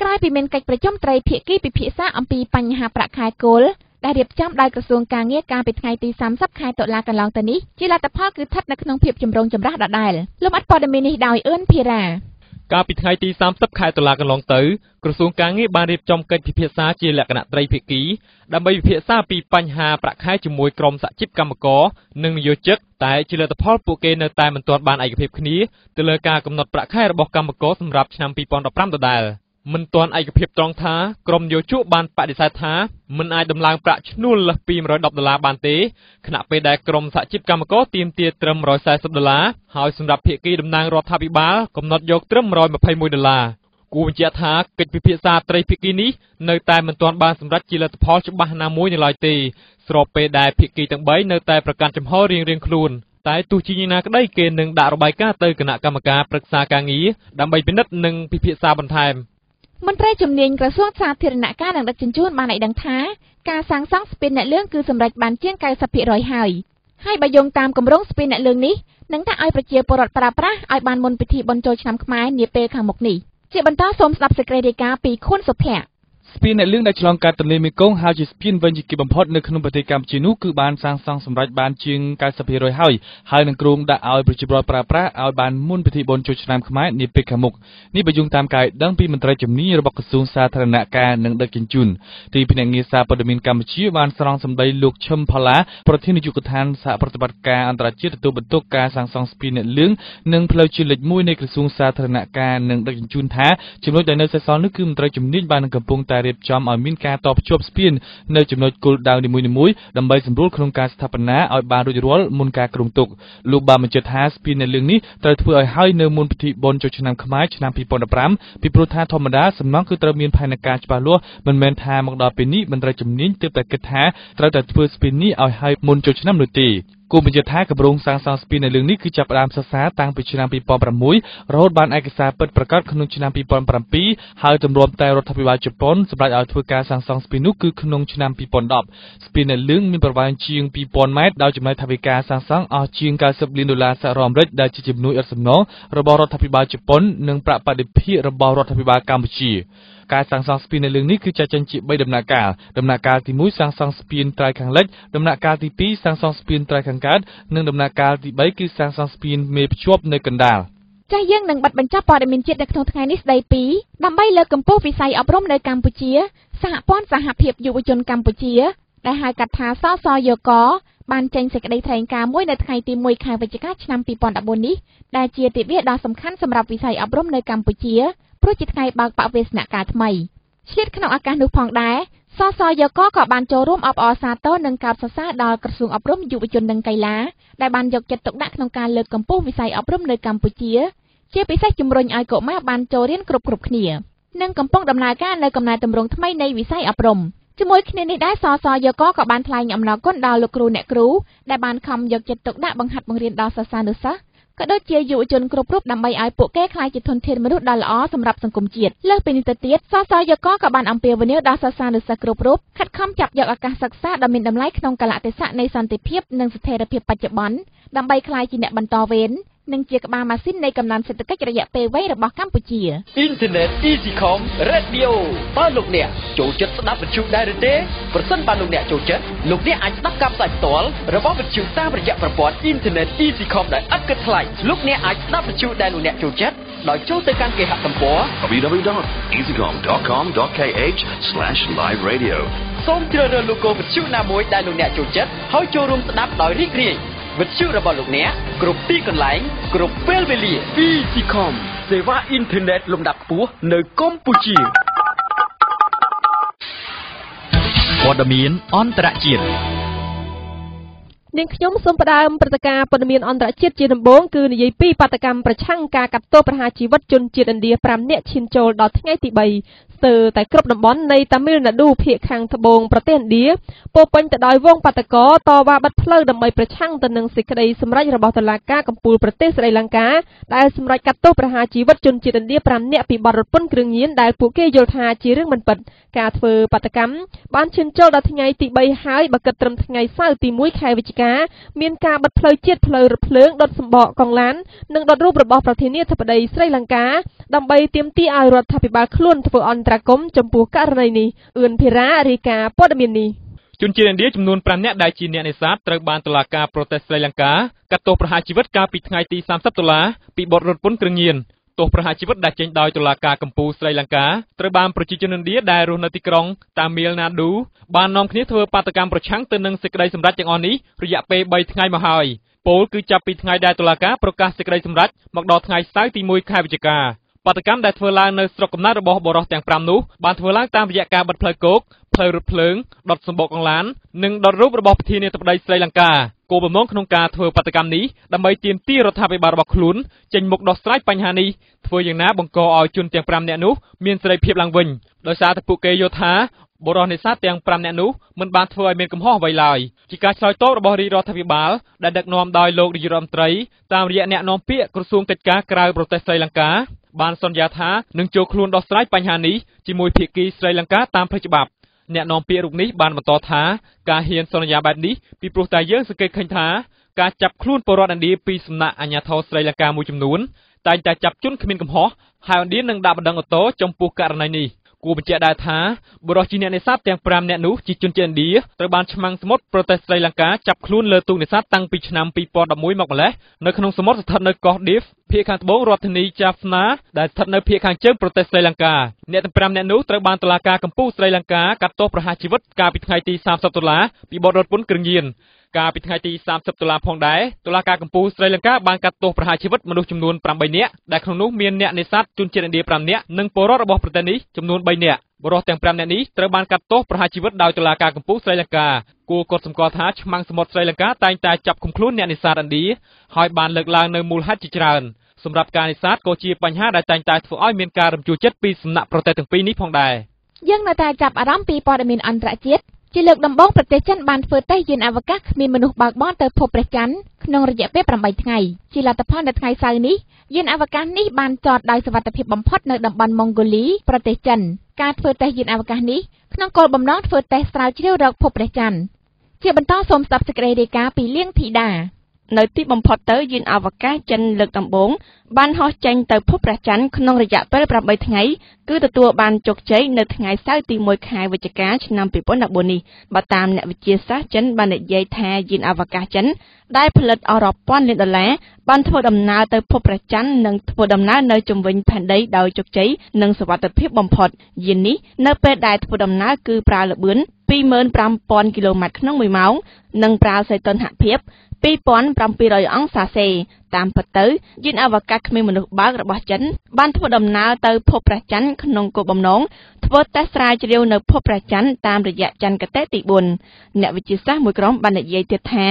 ក្រោយពីមានកិច្ចប្រជុំត្រីភាគីពិភាក្សាអំពីបញ្ហាប្រាក់ខែគោលដែលរៀបចំដោយក្រសួងការងារកាលពីថ្ងៃទី30ខែតុលាកន្លងទៅនេះជាលទ្ធផលគឺស្ថិតនៅក្នុងភាពចម្រូងចម្រាសដដែលលោកអត្ថព័ត៌មាននេះដោយអឿនភីរ៉ា កាលពីថ្ងៃទី30ខែតុលាកន្លងទៅក្រសួងការងារបានរៀបចំកិច្ចពិភាក្សាជាលក្ខណៈត្រីភាគីដើម្បីពិភាក្សាពីបញ្ហាប្រាក់ខែជាមួយក្រុមសហជីពកម្មករនិងនិយោជិតតែជាលទ្ធផលពួកគេនៅតែមិនទាន់បានឯកភាពគ្នាទៅលើការកំណត់ប្រាក់ខែរបស់កម្មករសម្រាប់ឆ្នាំ2015ដដែល។ មិនទាន់ឯកភាពត្រង់ថាក្រមយោជកបានបដិសេធថាមិនអាចដំឡើងប្រាក់ឈ្នួលលើសពី110ដុល្លារបានទេខណៈពេលដែលក្រមសហជីពកម្មករទាមទារត្រឹម140ដុល្លារហើយសម្រាប់ភាគីតំណាងរដ្ឋាភិបាលកំណត់យកត្រឹម121ដុល្លារគួរបញ្ជាក់ថាកិច្ចពិភាក្សាត្រីភាគីនេះនៅតែមិនទាន់បានសម្រេចជាលទ្ធផលច្បាស់ណាមួយនៅឡើយទេស្របពេលដែលភាគីទាំង3នៅតែប្រកាន់ចំហរៀងៗខ្លួនតែទោះជាយ៉ាងណាក្តីគេនឹងដាក់របាយការណ៍ទៅគណៈកម្មការប្រឹក្សាការងារដើម្បីពិនិត្យនិងពិភាក្សាបន្ថែម មន្ត្រីជំនាញក្រសួងសាធារណការនិងដឹកជញ្ជូនបានឲ្យដឹងថាការសាងសង់ស្ពានអ្នកលឿងគឺសម្រេចបានជាង90%ហើយហើយបើយោងតាមគម្រោងស្ពានអ្នកលឿងនេះនឹងដាក់ឲ្យប្រជាពលរដ្ឋប្រើប្រាស់ឲ្យបានមុនពិធីបុណ្យចូលឆ្នាំខ្មែរនាពេលខាងមុខនេះជាបន្តសូមស្ដាប់សេចក្តីរាយការណ៍ពីខួនសុភ័ក្រ ស្ពានអ្នកលឿងដែលឆ្លងកាត់ទន្លេមេគង្គហើយជាស្ពានវែងជាងគេបំផុតនៅក្នុងប្រទេសកម្ពុជានោះគឺបានសាងសង់សម្រាប់បានជាង90%ហើយហើយនឹងគ្រោងដាក់ឲ្យប្រជាពលរដ្ឋប្រើប្រាស់ឲ្យបានមុនពិធីបុណ្យចូលឆ្នាំខ្មែរនាពេលខាងមុខនេះបើយោងតាមការដឹងពីមន្ត្រីជំនាញរបស់ក្រសួងសាធារណការនិងដឹកជញ្ជូនទីភ្នាក់ងារសារព័ត៌មានកម្ពុជាបានស្រង់សម្ដីលោកឈឹមផល្លាប្រធាននាយកដ្ឋានសហប្រតិបត្តិការអន្តរជាតិទទួលបន្ទុកការសាងសង់ស្ពានអ្នកលឿងនិងផ្លូវជាតិលេខ1នៃក្រសួងសាធារណការនិងដឹកជញ្ជូនថាចំណុចដែលនៅសេសសល់នោះគឺមន្ត្រីជំនាញបាននឹងកំពុងតែរៀបចំឲ្យមានការតភ្ជាប់ស្ពាននៅចំណុចគោលដៅនីមួយៗដើម្បីសម្រួលក្នុងការស្ថាបនាឲ្យបានរួចរាល់មុនការគ្រោងទុកលោកបានបញ្ជាក់ថាស្ពាននៅលើនេះត្រូវធ្វើឲ្យហើយនៅមុនពិធីបុណ្យចូលឆ្នាំខ្មែរឆ្នាំ2015ពីព្រោះថាធម្មតាសំណង់គឺត្រូវមានផែនការច្បាស់លាស់មិនមែនថាមកដល់ពេលនេះមន្ត្រីជំនាញទើបតែគិតថាត្រូវតែធ្វើស្ពាននេះឲ្យហើយមុនចូលឆ្នាំនោះទេគូបញ្ជាក់ថាគម្រោងសាងសង់ស្ពាននៅលើនេះគឺចាប់ផ្ដើមសិក្សាតាំងពីឆ្នាំ2006រហូតបានឯកសារពិតប្រាកដក្នុងឆ្នាំ2007ហើយទម្រាំតែរដ្ឋាភិបាលជប៉ុនសម្រាប់ឲ្យធ្វើការសាងសង់ស្ពាននោះគឺក្នុងឆ្នាំ2010ស្ពាននៅលើមានប្រវែងជាង2000ម៉ែត្រដោយចំណាយថវិកាសាងសង់អស់ជាង90លានដុល្លារសហរដ្ឋអាមេរិកដែលជាជំនួយឥតសំណងរបស់រដ្ឋាភិបាលជប៉ុននិងប្រាក់បដិភាគរបស់រដ្ឋាភិបាលកម្ពុជា ការសាងសង់ស្ពាននៅលើនេះគឺចាត់ចែងជា3ដំណាក់កាលដំណាក់កាលទី1សាងសង់ស្ពានត្រៃខាងលិចដំណាក់កាលទី2សាងសង់ស្ពានត្រៃខាងកើតនិងដំណាក់កាលទី3គឺសាងសង់ស្ពានមេភ្ជាប់នៅកណ្ដាលចាស់យើងនឹងបិទបញ្ចប់ព័ត៌មានជាតិនៅក្នុងថ្ងៃនេះស្ដីពីដើម្បីលើកកម្ពស់វិស័យអប់រំនៅកម្ពុជាសហព័ន្ធសហភាពយុវជនកម្ពុជា ដែលហៅកាត់ថាសសយកបានចេញសេចក្តីថ្លែងការណ៍មួយនៅថ្ងៃទី1ខែវិច្ឆិកាឆ្នាំ2014នេះដែលជាទិវាដ៏សំខាន់សម្រាប់វិស័យអប់រំនៅកម្ពុជា ព្រោះជាថ្ងៃបើកបវេសនការថ្មីឆ្លៀតក្នុងឱកាសនោះផងដែរសសយកក៏បានចូលរួមអបអរសាទរនិងកោតសរសើរដល់ក្រសួងអប់រំយុវជននិងកីឡាដែលបានយកចិត្តទុកដាក់ក្នុងការលើកកម្ពស់វិស័យអប់រំនៅកម្ពុជា ជាពិសេសជំរុញឲ្យកុមារបានចូលរៀនគ្រប់គ្រប់គ្នានិងកំពុងដំណើរការនៅកំណែទម្រង់ថ្មីនៃវិស័យអប់រំជាមួយគ្នានេះដែរសសយកក៏បានថ្លែងអំណរគុណដល់លោកគ្រូអ្នកគ្រូដែលបានខំយកចិត្តទុកដាក់បង្ហាត់បង្រៀនដល់សិស្សានុសិស្ស ក៏ដូចជាយុវជនគ្រប់រូបដើម្បីឲ្យពួកគេក្លាយជាធនធានមនុស្សដ៏ល្អសម្រាប់សង្គមជាតិលើសពីនេះទៅទៀតសសយកក៏បានអំពាវនាវដល់សិស្សានុសិស្សគ្រប់រូបខិតខំចាប់យកឱកាសសិក្សាដ៏មានតម្លៃក្នុងកលៈទេសៈនៃសន្តិភាពនិងស្ថិរភាពបច្ចុប្បន្នដើម្បីក្លាយជាអ្នកបន្តវេន និងជាក្បាលម៉ាស៊ីននៃកំណើនសេដ្ឋកិច្ចរយៈពេលវែងរបស់កម្ពុជាអ៊ីនធឺណិត Easycom Radio តើលោកអ្នកចូលចិត្តស្ដាប់វិទ្យុដែរឬទេប្រសិនបើលោកអ្នកចូលចិត្តលោកអ្នកអាចស្ដាប់ការផ្សាយផ្ទាល់របស់វិទ្យុតាមរយៈប្រព័ន្ធអ៊ីនធឺណិត Easycom ដោយឥតគិតថ្លៃលោកអ្នកអាចស្ដាប់វិទ្យុដែលលោកអ្នកចូលចិត្តដោយចូលទៅកាន់គេហទំព័រ www.easycom.com.kh/liveradio សូមជ្រើសរើសលោកកូវិទ្យុណាមួយដែលលោកអ្នកចូលចិត្តហើយចូលរួមស្ដាប់ដោយរីករាយ វិទ្យុរបស់លោកអ្នកគ្រប់ទីកន្លែងគ្រប់ពេលវេលា Easycom សេវាអ៊ីនធឺណិតលំដាប់ខ្ពស់នៅកម្ពុជាព័ត៌មានអន្តរជាតិ នាងខ្ញុំសូមផ្ដើមព្រឹត្តិការណ៍ព័ត៌មានអន្តរជាតិជាដំបូងគឺនិយាយពីបាតកម្មប្រឆាំងការកាត់ទោសប្រហារជីវិតជនជាតិឥណ្ឌា5នាក់ឈានចូលដល់ថ្ងៃទី3ស្ទើរតែគ្រប់តំបន់នៃតាមីលណាឌូភាគខាងត្បូងប្រទេសឥណ្ឌាពោពេញទៅដោយវងបាតកោតវ៉ាបិទផ្លូវដើម្បីប្រឆាំងទៅនឹងសេចក្តីសម្រេចរបស់តុលាការកំពូលប្រទេសស្រីលង្កាដែលសម្រេចកាត់ទោសប្រហារជីវិតជនជាតិឥណ្ឌា5នាក់ពីបទរត់ពន្ធគ្រឿងញៀនដែលពួកគេយល់ថាជារឿងមិនពិតការធ្វើបាតកម្មបានឈានចូលដល់ថ្ងៃទី3ហើយបើគិតត្រឹមថ្ងៃសៅរ៍ទី1ខែវិច្ឆិកាមានការបិទផ្លូវជាតិផ្លូវរថភ្លើងដុតសម្បកកងឡាន និងដុតរូបរបស់ប្រធានាធិបតីស្រីលង្កាដើម្បីទាមទារឲ្យរដ្ឋាភិបាលខ្លួនធ្វើអន្តរាគមន៍ចំពោះករណីនេះអឿនភិរារាយការណ៍ព័ត៌មាននេះជនជាតិឥណ្ឌាចំនួន5នាក់ដែលជាអ្នកនេសាទត្រូវបានតុលាការប្រទេសស្រីលង្កាកាត់ទោសប្រហារជីវិតកាលពីថ្ងៃទី30ដុល្លារពីបទរត់ពន្ធគ្រឿងញៀន ទោសប្រហារជីវិតដែលចេញដោយតុលាការកំពូលស្រីលង្កាត្រូវបានប្រជាជនឥណ្ឌាដែលរស់នៅទីក្រុងតាមីលណាឌូបាននាំគ្នាធ្វើបាតកម្មប្រឆាំងទៅនឹងសេចក្តីសម្រេចទាំងអស់នេះរយៈពេល3ថ្ងៃមកហើយពលគឺចាប់ពីថ្ងៃដែលតុលាការប្រកាសសេចក្តីសម្រេចមកដល់ថ្ងៃសៅរ៍ទី1ខែវិច្ឆិកាបាតកម្មដែលធ្វើឡើងនៅស្រុកកំណើតរបស់បរិសទាំង5នោះបានធ្វើឡើងតាមរយៈការបិទផ្លូវគោកផ្លូវរថភ្លើងដុតសម្បកកងឡាននិងដុតរូបរបស់ប្រធានាធិបតីស្រីលង្កាគោលបំណងក្នុងការធ្វើបាតកម្មនេះដើម្បីទាមទាររដ្ឋាភិបាលរបស់ខ្លួនចេញមុខដោះស្រាយបញ្ហានេះធ្វើយ៉ាងណាបង្កឲ្យជនទាំង5នាក់នោះមានសេរីភាពឡើងវិញដោយសារតែពួកគេយល់ថាបុរសនេសាទទាំង5នាក់នោះមិនបានធ្វើឲ្យមានកំហុសអ្វីឡើយជាការឆ្លើយតបរបស់រាជរដ្ឋាភិបាលដែលដឹកនាំដោយលោកនាយរដ្ឋមន្ត្រីតាមរយៈអ្នកនាំពាក្យក្រសួងកិច្ចការក្រៅប្រទេសស្រីលង្កាបានសន្យាថានឹងចូលខ្លួនដោះស្រាយបញ្ហានេះជាមួយភាគីស្រីលង្កាតាមផ្លូវច្បាប់ អ្នកនាំពាក្យរូបនេះបានបន្តថាការហ៊ានសន្យាបែបនេះពីព្រោះតែយើងសង្កេតឃើញថាការចាប់ខ្លួនពលរដ្ឋឥណ្ឌាពីសំណាក់អាជ្ញាធរស្រីលង្កាមួយចំនួនតែងតែចាប់ជនគ្មានកំហុសហើយឥណ្ឌានឹងដាក់បណ្ដឹងអូតូចំពោះករណីនេះ គួរបញ្ជាក់ដែរថាបុរសជាអ្នកនេសាទទាំង5នាក់នោះជាជនជាតិឥណ្ឌាត្រូវបានឆ្មាំងសមុទ្រប្រទេសស្រីលង្កាចាប់ខ្លួនលើទូកនេសាទតាំងពីឆ្នាំ2011មកម្លេះនៅក្នុងសមុទ្រស្ថិតនៅកោះឌីវភាគខាងត្បូងរដ្ឋធានីចាហ្វណាដែលស្ថិតនៅភាគខាងជើងប្រទេសស្រីលង្កាអ្នកទាំង5នាក់នោះត្រូវបានតុលាការកំពូលស្រីលង្កាកាត់ទោសប្រហារជីវិតកាលពីថ្ងៃទី30ដុល្លារពីបទរត់ពន្ធគ្រឿងញៀន កាលពីថ្ងៃទី30តុលាផងដែរតុលាការកំពូលស្រីលង្កាបានកាត់ទោសប្រហារជីវិតមនុស្សចំនួន8នាក់ដែលក្នុងនោះមានអ្នកនេសាទជនជាតិឥណ្ឌា5នាក់និងពលរដ្ឋរបស់ប្រទេសនេះចំនួន3នាក់បុរសទាំង5នាក់នេះត្រូវបានកាត់ទោសប្រហារជីវិតដោយតុលាការកំពូលស្រីលង្កាគួរកត់សម្គាល់ថាឆ្មាំងសមុទ្រស្រីលង្កាតែងតែចាប់ឃុំខ្លួនអ្នកនេសាទឥណ្ឌាហើយបានលើកឡើងនៅមូលហេតុជាច្រើនសម្រាប់ការនេសាទក៏ជាបញ្ហាដែលតែងតែធ្វើឲ្យមានការរំជួលចិត្តពីសំណាក់ប្រទេសទាំងពីរនេះផងដែរយើងនៅតែចាប់អារម្មណ៍ពីព័ត៌មានអន្តរជាតិ ជាលើកដំបូងប្រទេសចិនបានធ្វើតេស្តយានអវកាសគ្មានមនុស្សបើកបរទៅភពព្រះច័ន្ទក្នុងរយៈពេល8ថ្ងៃជាលទ្ធផលនៅថ្ងៃសៅរ៍នេះយានអវកាសនេះបានចតដោយសុវត្ថិភាពបំផុតនៅតំបន់ម៉ុងហ្គូលីប្រទេសចិនការធ្វើតេស្តយានអវកាសនេះក្នុងគោលបំណងធ្វើតេស្តស្រាវជ្រាវរកភពព្រះច័ន្ទជាបន្តសូមស្ដាប់សេចក្តីរាយការណ៍ពីលៀងធីតា នៅទីបំផុតទៅយានអវកាសចិនលើកដំបូងបានហោះចេញទៅភពព្រះច័ន្ទក្នុងរយៈពេល8ថ្ងៃគឺទទួលបានជោគជ័យនៅថ្ងៃសៅរ៍ទី1ខែវិច្ឆិកាឆ្នាំ2014នេះបើតាមអ្នកវិទ្យាសាស្ត្រចិនបាននិយាយថាយានអវកាសចិនដែលផលិតអស់រាប់ពាន់លានដុល្លារបានធ្វើដំណើរទៅភពព្រះច័ន្ទនិងធ្វើដំណើរនៅជុំវិញផែនដីដោយជោគជ័យនិងសុវត្ថិភាពបំផុតយាននេះនៅពេលដែលធ្វើដំណើរគឺប្រើល្បឿន25,000គីឡូម៉ែត្រក្នុង1ម៉ោង និងប្រើសីតុណ្ហភាព 2700អង្សាសេតាមពិតទៅយានអវកាសគ្មានមនុស្សបើករបស់ចិនបានធ្វើដំណើរទៅភពព្រះច័ន្ទក្នុងគោលបំណងធ្វើតេស្តស្រាវជ្រាវនៅភពព្រះច័ន្ទតាមរយៈចន្ទគតិទី4អ្នកវិទ្យាសាស្ត្រមួយក្រុមបាននិយាយទៀតថា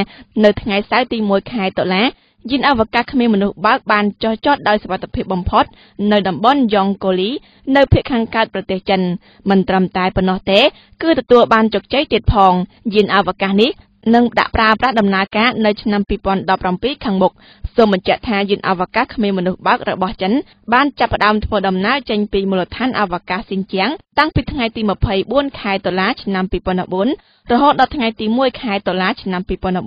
នៅថ្ងៃសៅរ៍ទី1ខែតុលាយានអវកាសគ្មានមនុស្សបើកបានចុះចតដោយសុវត្ថិភាពបំផុតនៅតំបន់យ៉ងកូលីនៅភាគខាងកើតប្រទេសចិនមិនត្រឹមតែប៉ុណ្ណោះទេ គឺទទួលបានជោគជ័យទៀតផងយានអវកាសនេះ នឹងដាក់ប្រើប្រាស់ដំណើរការនៅឆ្នាំ2017ខាងមុខសូមបញ្ជាក់ថាយានអវកាសគ្មានមនុស្សបើករបស់ចិនបានចាប់ផ្ដើមធ្វើដំណើរចេញពីមូលដ្ឋានអវកាសស៊ីនជាងតាំងពីថ្ងៃទី24ខែតុលាឆ្នាំ2014រហូតដល់ថ្ងៃទី1ខែតុលាឆ្នាំ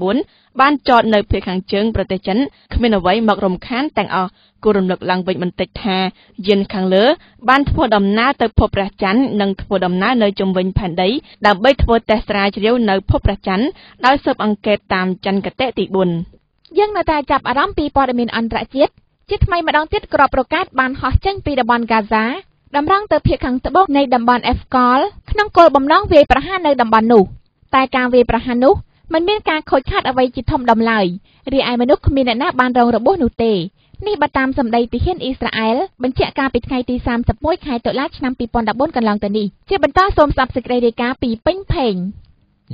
2014បានចតនៅភាគខាងជើងប្រទេសចិនគ្មានអ្វីមករំខានទាំងអស់គួររំលឹកឡើងវិញបន្តិចថាយានខាងលើបានធ្វើដំណើរទៅភពព្រះច័ន្ទនិងធ្វើដំណើរនៅជុំវិញផែនដីដើម្បីធ្វើតេស្តស្រាវជ្រាវនៅភពព្រះច័ន្ទដោយស៊ើបអង្កេតតាមចន្ទគតិទី4យើងនៅតែចាប់អារម្មណ៍ពីព័ត៌មានអន្តរជាតិជាថ្មីម្ដងទៀតក្របរ៉ូកែតបានហោះចេញពីតំបន់ហ្គាហ្សាតម្រង់ទៅភាគខាងត្បូងនៃតំបន់អេហ្វកលក្នុងគោលបំណងវាយប្រហារនៅតំបន់នោះតែការវាយប្រហារនោះមិនមានការខូចខាតអ្វីជាធំដុំឡើយរីឯមនុស្សគ្មានអ្នកណាបានរងរបួសនោះទេ នេះបើតាមសម្ដីទាហានអ៊ីស្រាអែលបញ្ជាក់ការពីថ្ងៃទី31ខែតុលាឆ្នាំ2014កន្លងទៅនេះជាបន្តសូមស្ដាប់សេចក្តីរាយការណ៍ពីពេញផេង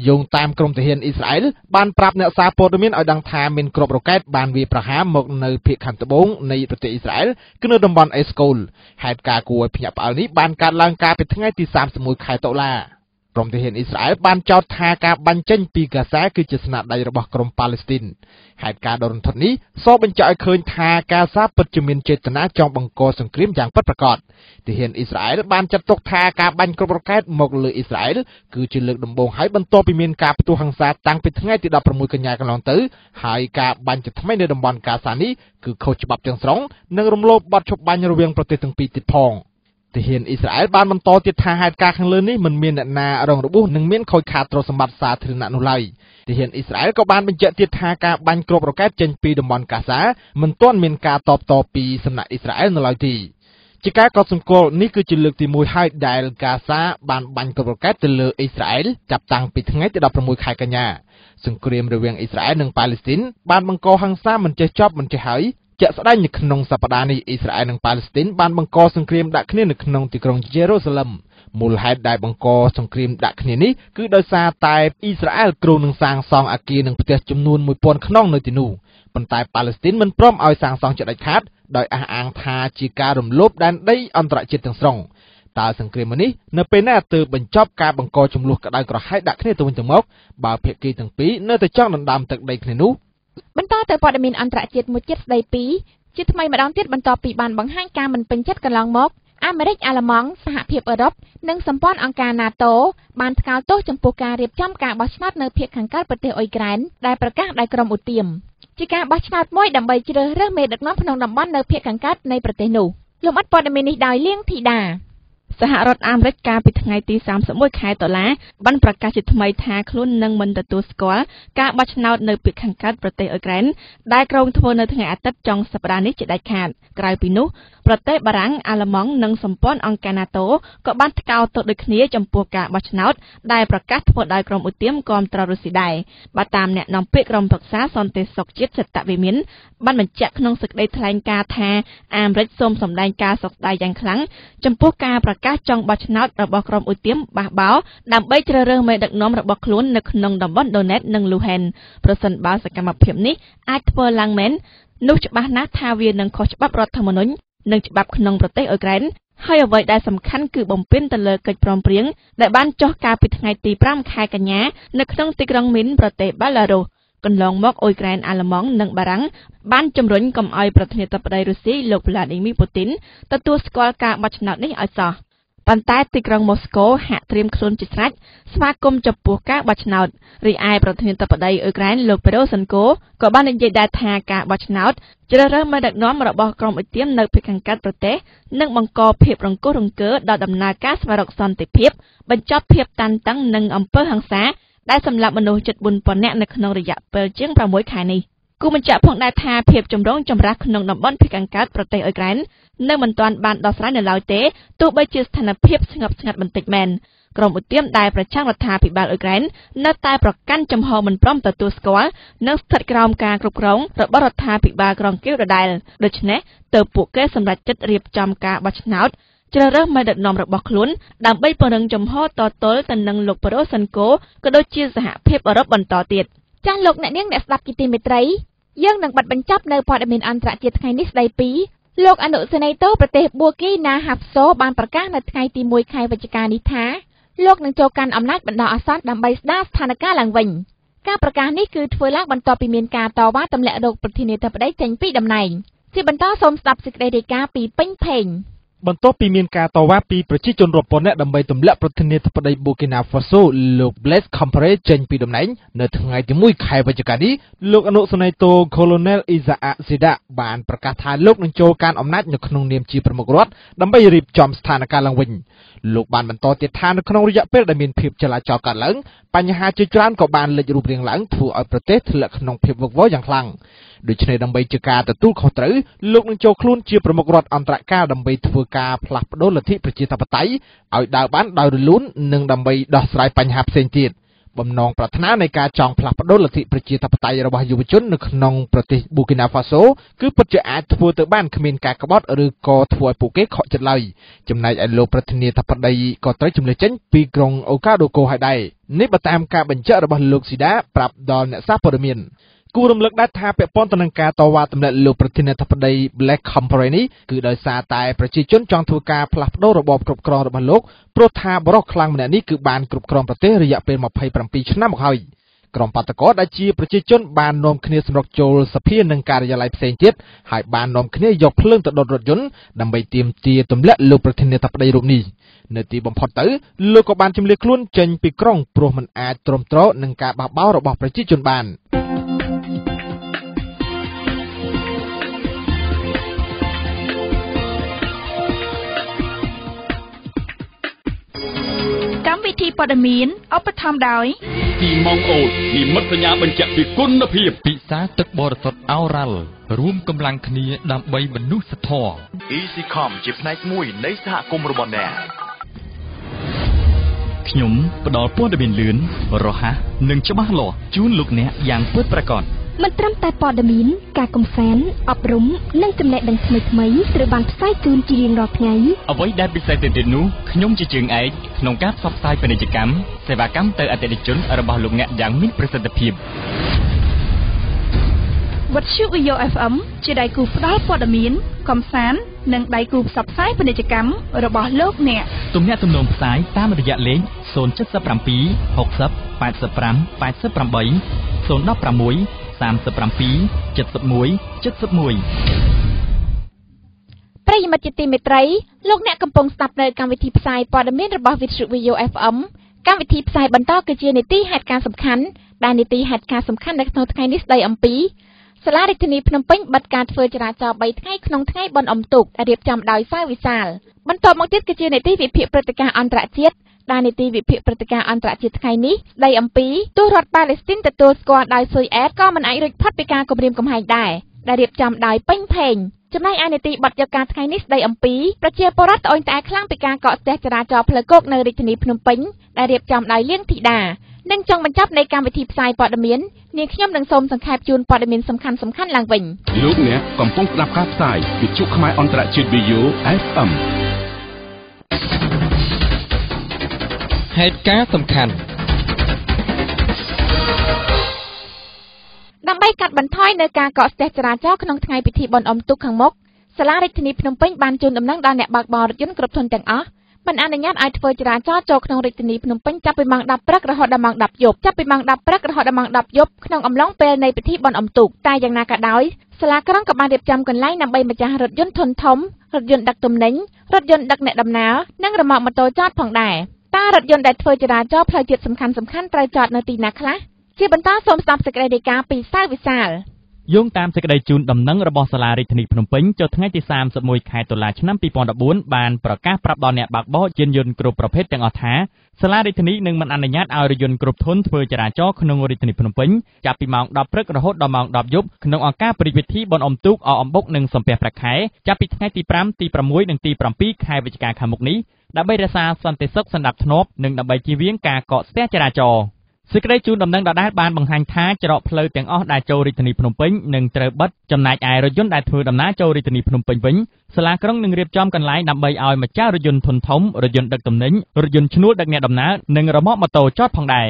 យោងតាមក្រុមទាហានអ៊ីស្រាអែលបានប្រាប់អ្នកសារព័ត៌មានឲ្យដឹងថាមានគ្រាប់រ៉ុកែតបានវាយប្រហារមកនៅភាគខាងត្បូងនៃប្រទេសអ៊ីស្រាអែលគឺនៅតំបន់អេស្កូលហេតុការណ៍គួរឲ្យភ្ញាក់ផ្អើលនេះបានកើតឡើងកាលពីថ្ងៃទី31ខែតុលា ក្រុមទាហានអ៊ីស្រាអែលបានចោទថាការបាញ់ចេញពីហ្គាហ្សាគឺជាស្នាដៃរបស់ក្រុមប៉ាឡេស្ទីនហេតុការណ៍ដ៏រន្ធត់នេះសបញ្ជាក់ឲ្យឃើញថាហ្គាហ្សាពិតជាមានចេតនាចង់បង្កសង្គ្រាមយ៉ាងពិតប្រាកដទាហានអ៊ីស្រាអែលបានចាត់ទុកថាការបាញ់គ្រាប់រ៉ុកែតមកលើអ៊ីស្រាអែលគឺជាលើកដំបូងហើយបន្ទាប់ពីមានការផ្ទុះហិង្សាតាំងពីថ្ងៃទី16កញ្ញាកន្លងទៅហើយការបាញ់ជាថ្មីនៅតំបន់ហ្គាហ្សានេះគឺខុសច្បាប់ទាំងស្រុងនិងរំលោភបទឈប់បាញ់រវាងប្រទេសទាំងពីរទៀតផង។ ទាហានអ៊ីស្រាអែលបានបន្តទៀតថាហេតុការណ៍ខាងលើនេះមិនមានអ្នកណារងរបួសនិងមានខូចខាតទ្រព្យសម្បត្តិសាធារណៈនោះឡើយទាហានអ៊ីស្រាអែលក៏បានបញ្ជាក់ទៀតថាការបាញ់គ្រាប់រ៉ុកែតចេញពីតំបន់កាសាមិនទាន់មានការតបតពីសំណាក់អ៊ីស្រាអែលនៅឡើយទេជាការកត់សម្គាល់នេះគឺជាលើកទី1ហើយដែលកាសាបានបាញ់គ្រាប់រ៉ុកែតទៅលើអ៊ីស្រាអែលចាប់តាំងពីថ្ងៃទី16ខែកញ្ញាសង្គ្រាមរវាងអ៊ីស្រាអែលនិងប៉ាឡេស្ទីនបានបង្កហិង្សាមិនចេះចប់មិនចេះហើយ ជាក់ស្ដែងនៅក្នុងសប្តាហ៍នេះអ៊ីស្រាអែលនិងប៉ាឡេស្ទីនបានបង្កសង្គ្រាមដាក់គ្នានៅក្នុងទីក្រុងយេរូសាឡឹមមូលហេតុដែលបង្កសង្គ្រាមដាក់គ្នានេះគឺដោយសារតែអ៊ីស្រាអែលគ្រោងនឹងសាងសង់អគារនិងផ្ទះចំនួន1000ខ្នងនៅទីនោះប៉ុន្តែប៉ាឡេស្ទីនមិនព្រមឲ្យសាងសង់ជាដាច់ខាតដោយអះអាងថាជាការរំលោភដែនដីអន្តរជាតិទាំងស្រុងតើសង្គ្រាមនេះនៅពេលណាទើបបញ្ចប់ការបង្កចំនួនក្តៅក្រហាយដាក់គ្នាទៅវិញទៅមកបើភាគីទាំងពីរនៅតែចង់ដណ្ដើមទឹកដីគ្នានោះ បន្តទៅព័ត៌មានអន្តរជាតិមួយទៀតស្ដីពីជាថ្មីម្ដងទៀតបន្ទាប់ពីបានបង្ហាញការមិនពេញចិត្តកន្លងមកអាមេរិកអាល្លឺម៉ង់សហភាពអឺរ៉ុបនិងសម្ព័ន្ធអង្គការ NATO បានថ្កោលទោសចំពោះការរៀបចំការបោះឆ្នោតនៅភាគខាងកើតប្រទេសអ៊ុយក្រែនដែលប្រកាសដោយក្រុមឧទាមជាការបោះឆ្នោតមួយដើម្បីជ្រើសរើសមេដឹកនាំក្នុងតំបន់នៅភាគខាងកើតនៃប្រទេសនោះលំអិតព័ត៌មាននេះដោយលៀងធីតា សហរដ្ឋអាមេរិកកាលពីថ្ងៃទី31ខែតុលាបានប្រកាសជាថ្មីថាខ្លួននឹងមិនទទួលស្គាល់ការបោះឆ្នោតនៅភាគខាងកើតប្រទេសអ៊ុយក្រែនដែលក្រុងធ្វើនៅថ្ងៃអាទិត្យចុងសប្តាហ៍នេះជាដាច់ខាតក្រៅពីនោះប្រទេសបារាំងអាល្លឺម៉ង់និងសម្ព័ន្ធអង្គការ NATO ក៏បានថ្កោលទោសដូចគ្នាចំពោះការបោះឆ្នោតដែលប្រកាសធ្វើដោយក្រុមឧទាមគាំទ្ររុស្ស៊ីដែរបើតាមអ្នកនាំពាក្យក្រុមប្រឹក្សាសន្តិសុខជាតិសិទ្ធិវិមានបានបញ្ជាក់ក្នុងសេចក្តីថ្លែងការណ៍ថាអាមេរិកសូមសម្ដែងការសោកស្ដាយយ៉ាងខ្លាំងចំពោះការប្រកាសចង់បោះឆ្នោតរបស់ក្រុមឧទាមបះបោដើម្បីជ្រើសរើសមេដឹកនាំរបស់ខ្លួននៅក្នុងតំបន់ Donetsk និង Luhansk ប្រសិនបើសកម្មភាពនេះអាចធ្វើឡើងមែននោះច្បាស់ណាស់ថាវានឹងខុសច្បាប់រដ្ឋធម្មនុញ្ញនិងច្បាប់ក្នុងប្រទេសអ៊ុយក្រែនហើយអ្វីដែលសំខាន់គឺបំពេញទៅលើកិច្ចព្រមព្រៀងដែលបានចុះកាលពីថ្ងៃទី5ខែកញ្ញានៅក្នុងទីក្រុងមីនប្រទេសបាល់ឡារុសកន្លងមកអ៊ុយក្រែនអាល្លឺម៉ង់និងបារាំងបានជំរុញកុំឲ្យប្រធានាធិបតីរុស្ស៊ីលោកប្លាឌីមីពូទីនទទួលស្គាល់ការបោះឆ្នោតនេះឲ្យសោះ ប៉ុន្តែទីក្រុងម៉ូស្កូហាក់ត្រៀមខ្លួនជាស្រេចស្វាគមន៍ចំពោះការបោះឆ្នោតរីឯប្រធានាធិបតីអ៊ុយក្រែនលោកប៉េរ៉ូសិនកូក៏បាននិយាយដែរថាការបោះឆ្នោតជ្រើសរើសមេដឹកនាំរបស់ក្រុមឧទាមនៅភាគខាងកើតប្រទេសនឹងបង្កភាពរង្គោះរង្គើដល់ដំណើរការស្វែងរកសន្តិភាពបញ្ចប់ភាពតានតឹងនិងអំពើហិង្សាដែលសម្លាប់មនុស្សជិត4000នាក់នៅក្នុងរយៈពេលជាង6ខែនេះគូបញ្ជាក់ផងដែរថាភាពចម្រូងចម្រាសក្នុងតំបន់ភាគខាងកើតប្រទេសអ៊ុយក្រែន នៅមិនទាន់បានដោះស្រាយនៅឡើយទេទោះបីជាស្ថានភាពស្ងប់ស្ងាត់បន្តិចមែនក្រុមឧទាមដែលប្រឆាំងរដ្ឋាភិបាលអ៊ុយក្រែននៅតែប្រកាន់ចំហមិនព្រមទទួលស្គាល់និងស្ថិតក្រោមការគ្រប់គ្រងរបស់រដ្ឋាភិបាលក្រុងគៀវដដែលដូច្នេះទើបពួកគេសម្រេចចិត្តរៀបចំការបោះឆ្នោតជ្រើសរើសមេដឹកនាំរបស់ខ្លួនដើម្បីពង្រឹងចំហតទល់ទៅនឹងលោកប៉ូរ៉ូសិនកូក៏ដូចជាសហភាពអឺរ៉ុបបន្តទៀតចាស់លោកអ្នកនាងអ្នកស្ដាប់គីទីមេត្រីយើងនឹងបិទបញ្ចប់នៅព័ត៌មានអន្តរជាតិថ្ងៃនេះស្ដីពី លោកអនុសេនីយ៍ប្រទេសបួគីណាហាហ្វសូបានប្រកាសនៅថ្ងៃទី1ខែវិច្ឆិកានេះថាលោកនឹងចូលកាន់អំណាចបណ្ដោះអាសន្នដើម្បីស្ដារស្ថានភាពឡើងវិញការប្រកាសនេះគឺធ្វើឡើងបន្ទាប់ពីមានការតវ៉ាទម្លាក់រោគប្រធានាធិបតីចេញពីតំណែងជាបន្តសូមស្ដាប់សេចក្តីរាយការណ៍ពីពេញភេង បន្ទាប់ពីមានការតវ៉ាពីប្រជាជនរាប់ពាន់នាក់ដើម្បីទម្លាក់ប្រធានាធិបតីបូគីណាហ្វាសូលោក Blaise Compaoré ចេញពីតំណែងនៅថ្ងៃទី1ខែវិច្ឆិកានេះលោកអនុសេនីយ៍តូ Colonel Isaac Zida បានប្រកាសថាលោកនឹងចូលកាន់អំណាចនៅក្នុងនាមជាប្រមុខរដ្ឋដើម្បីរៀបចំស្ថានភាពឡើងវិញលោកបានបន្តទៀតថានៅក្នុងរយៈពេលដែលមានភាពចលាចលកើតឡើងបញ្ហាជាច្រើនក៏បានលេចរូបរាងឡើងធ្វើឲ្យប្រទេសធ្លាក់ក្នុងភាពវឹកវរយ៉ាងខ្លាំង ដូច្នេះដើម្បីជាការទទួលខុសត្រូវលោកនឹងចូលខ្លួនជាប្រមុខរដ្ឋអន្តរកាលដើម្បីធ្វើការផ្លាស់ប្តូរលទ្ធិប្រជាធិបតេយ្យឲ្យដើរបានដោយរលូននិងដើម្បីដោះស្រាយបញ្ហាផ្សេងទៀតបំណងប្រាថ្នានៃការចង់ផ្លាស់ប្តូរលទ្ធិប្រជាធិបតេយ្យរបស់យុវជននៅក្នុងប្រទេសប៊ូគីណាហ្វាសូគឺពិតជាអាចធ្វើទៅបានគ្មានការក្បត់ឬក៏ធ្វើឲ្យពួកគេខកចិត្តឡើយចំណែកឯលោកប្រធានាធិបតីក៏ត្រូវជំនះចេញពីក្រុងអូកាដូកូហើយដែរនេះបើតាមការបញ្ជាក់របស់លោកស៊ីដាប្រាប់ដល់អ្នកសារព័ត៌មាន គួររំលឹកដែរថាពាក់ព័ន្ធទៅនឹងការតវ៉ាទម្លាក់លោកប្រធានាធិបតី Black Compaoré នេះគឺដោយសារតែប្រជាជនចង់ធ្វើការផ្លាស់ប្តូររបបគ្រប់គ្រងរបស់លោកព្រោះថាបរិសខ្លាំងម្នាក់នេះគឺបានគ្រប់គ្រងប្រទេសរយៈពេល27ឆ្នាំមកហើយក្រុមបាតកោដែលជាប្រជាជនបាននាំគ្នាសម្រុកចូលសភានិងការិយាល័យផ្សេងទៀតហើយបាននាំគ្នាយកភ្លើងទៅដុតរថយន្តដើម្បីទាមទារទម្លាក់លោកប្រធានាធិបតីរូបនេះនៅទីបំផុតទៅលោកក៏បានជម្លៀសខ្លួនចេញពីក្រុងព្រោះមិនអាចទ្រាំទ្រនឹងការបះបោររបស់ប្រជាជនបាន វិធីព័ត៌មានឧបត្ថម្ភដោយទីម៉ងអូតនិមិត្តសញ្ញាបញ្ជាក់ពីគុណភាពពិសាទឹកបរិសុទ្ធអូរ៉ាល់រួមកម្លាំងគ្នាដើម្បីមនុស្សធម៌ EasyCom ជាផ្នែកមួយនៃសហគមន៍របស់អ្នកខ្ញុំផ្ដល់ព័ត៌មានលឿនរហ័សនិងច្បាស់លាស់ជូនលោកអ្នកយ៉ាងពិតប្រាកដ មិនត្រឹមតែព័ត៌មាន ការកំសាន្តអប់រំនិងចំណេះដឹងថ្មីៗត្រូវបានផ្សាយជូនជារៀងរាល់ថ្ងៃអ្វីដែលពិសេសទៅទៀតនោះខ្ញុំជាជើងឯកក្នុងការផ្សព្វផ្សាយពាណិជ្ជកម្មសេវាកម្មទៅអតិថិជនរបស់លោកអ្នកយ៉ាងមានប្រសិទ្ធភាពវត្តឈូវីយ៉ូ FM ជាដៃគូផ្ដល់ព័ត៌មាន កំសាន្តនិងដៃគូផ្សព្វផ្សាយពាណិជ្ជកម្មរបស់លោកអ្នកទំនាក់ទំនងផ្សាយតាមរយៈលេខ077 60 85 88 016 37 71 71ប្រិយមិត្តជាទីមេត្រីលោកអ្នកកំពុងស្ដាប់នៅកម្មវិធីផ្សាយព័ត៌មានរបស់ Vithu Video FM កម្មវិធីផ្សាយបន្តគឺជានីតិហេតុការណ៍សំខាន់ដែលនីតិហេតុការណ៍សំខាន់នៅក្នុងថ្ងៃនេះស្ដីអំពីសាលារដ្ឋាភិបាលភ្នំពេញបិទការធ្វើចរាចរណ៍3ថ្ងៃក្នុងថ្ងៃបុណ្យអុំទូកដែលរៀបចំដោយសាយវិសាលបន្ទាប់មកទៀតគឺជានីតិវិភាគព្រឹត្តិការណ៍អន្តរជាតិ ដែលនីតិវិភាគព្រឹត្តិការណ៍អន្តរជាតិថ្ងៃនេះស្ដីអំពីទោះរដ្ឋប៉ាឡេស្ទីនទទួលស្គាល់ដោយស៊ុយអែតក៏មិនអាចរួចផុតពីការគំរាមកំហែងដែរដែលរៀបចំដោយពេញភេងចំណែកឯនីតិបទយកការថ្ងៃនេះស្ដីអំពីប្រជាពលរដ្ឋត្អូញត្អែខ្លាំងពីការកកស្ទះចរាចរណ៍ផ្លូវគោកនៅរាជធានីភ្នំពេញដែលរៀបចំដោយលៀងធីតានិងចុងបញ្ចប់នៃកម្មវិធីផ្សាយព័ត៌មាននាងខ្ញុំនឹងសូមសង្ខេបជូនព័ត៌មានសំខាន់ៗឡើងវិញលោកអ្នកកំពុងស្ដាប់ការផ្សាយវិទ្យុខ្មែរអន្តរជាតិ VO FM ហេតុការណ៍សំខាន់ដើម្បីកាត់បន្ថយនៅការកកស្ទះចរាចរណ៍ក្នុងថ្ងៃពិធីបុណ្យអុំទូកខាងមុខសាលារាជធានីភ្នំពេញបានជូនដំណឹងដល់អ្នកបើកបររថយន្តគ្រប់ធនទាំងអស់មិនអនុញ្ញាតឲ្យធ្វើចរាចរណ៍ចូលក្នុងរាជធានីភ្នំពេញចាប់ពីម៉ោង10ព្រឹករហូតដល់ម៉ោង10យប់ចាប់ពីម៉ោង10ព្រឹករហូតដល់ម៉ោង10យប់ក្នុងអំឡុងពេលនៃពិធីបុណ្យអុំទូកតែយ៉ាងណាក៏ដោយសាលាក្រុងក៏បានរៀបចំកន្លែងដើម្បីម្ចាស់រថយន្តធុនធំរថយន្តដឹកទំនិញរថយន្តដឹកអ្នកដំណើរនិងរ៉ឺម៉កម៉ូតូចតផងដែរ តើរថយន្តដែលធ្វើចរាចរណ៍ផ្លូវជាតិសំខាន់ៗត្រូវចតនៅទីណាខ្លះជាបន្តសូមស្ដាប់សេចក្តីរាយការណ៍ពីសាវវិសាលយោងតាមសេចក្តីជូនដំណឹងរបស់សាលារាជធានីភ្នំពេញចុះថ្ងៃទី31ខែតុលាឆ្នាំ2014បានប្រកាសប្រាប់ដល់អ្នកបើកបរយានយន្តគ្រប់ប្រភេទទាំងអស់ថាសាលារាជធានីនឹងមិនអនុញ្ញាតឲ្យរថយន្តគ្រប់ធុនធ្វើចរាចរណ៍ក្នុងរាជធានីភ្នំពេញចាប់ពីម៉ោង10ព្រឹករហូតដល់ម៉ោង10យប់ក្នុងឱកាសពិធីបុណ្យអុំទូកអអំបុកនិងសំពះព្រះខែចាប់ពីថ្ងៃទី5ទី6និងទី7ខែវិច្ឆិកាខាងមុខនេះ ដើម្បីរក្សាសន្តិសុខសណ្ដាប់ធ្នាប់និងដើម្បីជៀសវាងការកកស្ទះចរាចរណ៍សេចក្តីជូនដំណឹងដដែលបានបង្ហាញថាច្រកផ្លូវទាំងអស់ដែលចូលរាជធានីភ្នំពេញនឹងត្រូវបិទចំណែកឯរថយន្តដែលធ្វើដំណើរចូលរាជធានីភ្នំពេញវិញសាលាក្រុងនឹងរៀបចំកន្លែងដើម្បីឲ្យម្ចាស់រថយន្តធុនធំរថយន្តដឹកទំនិញរថយន្តឈ្នួលដឹកអ្នកដំណើរនិងរ៉ឺម៉កម៉ូតូចតផងដែរ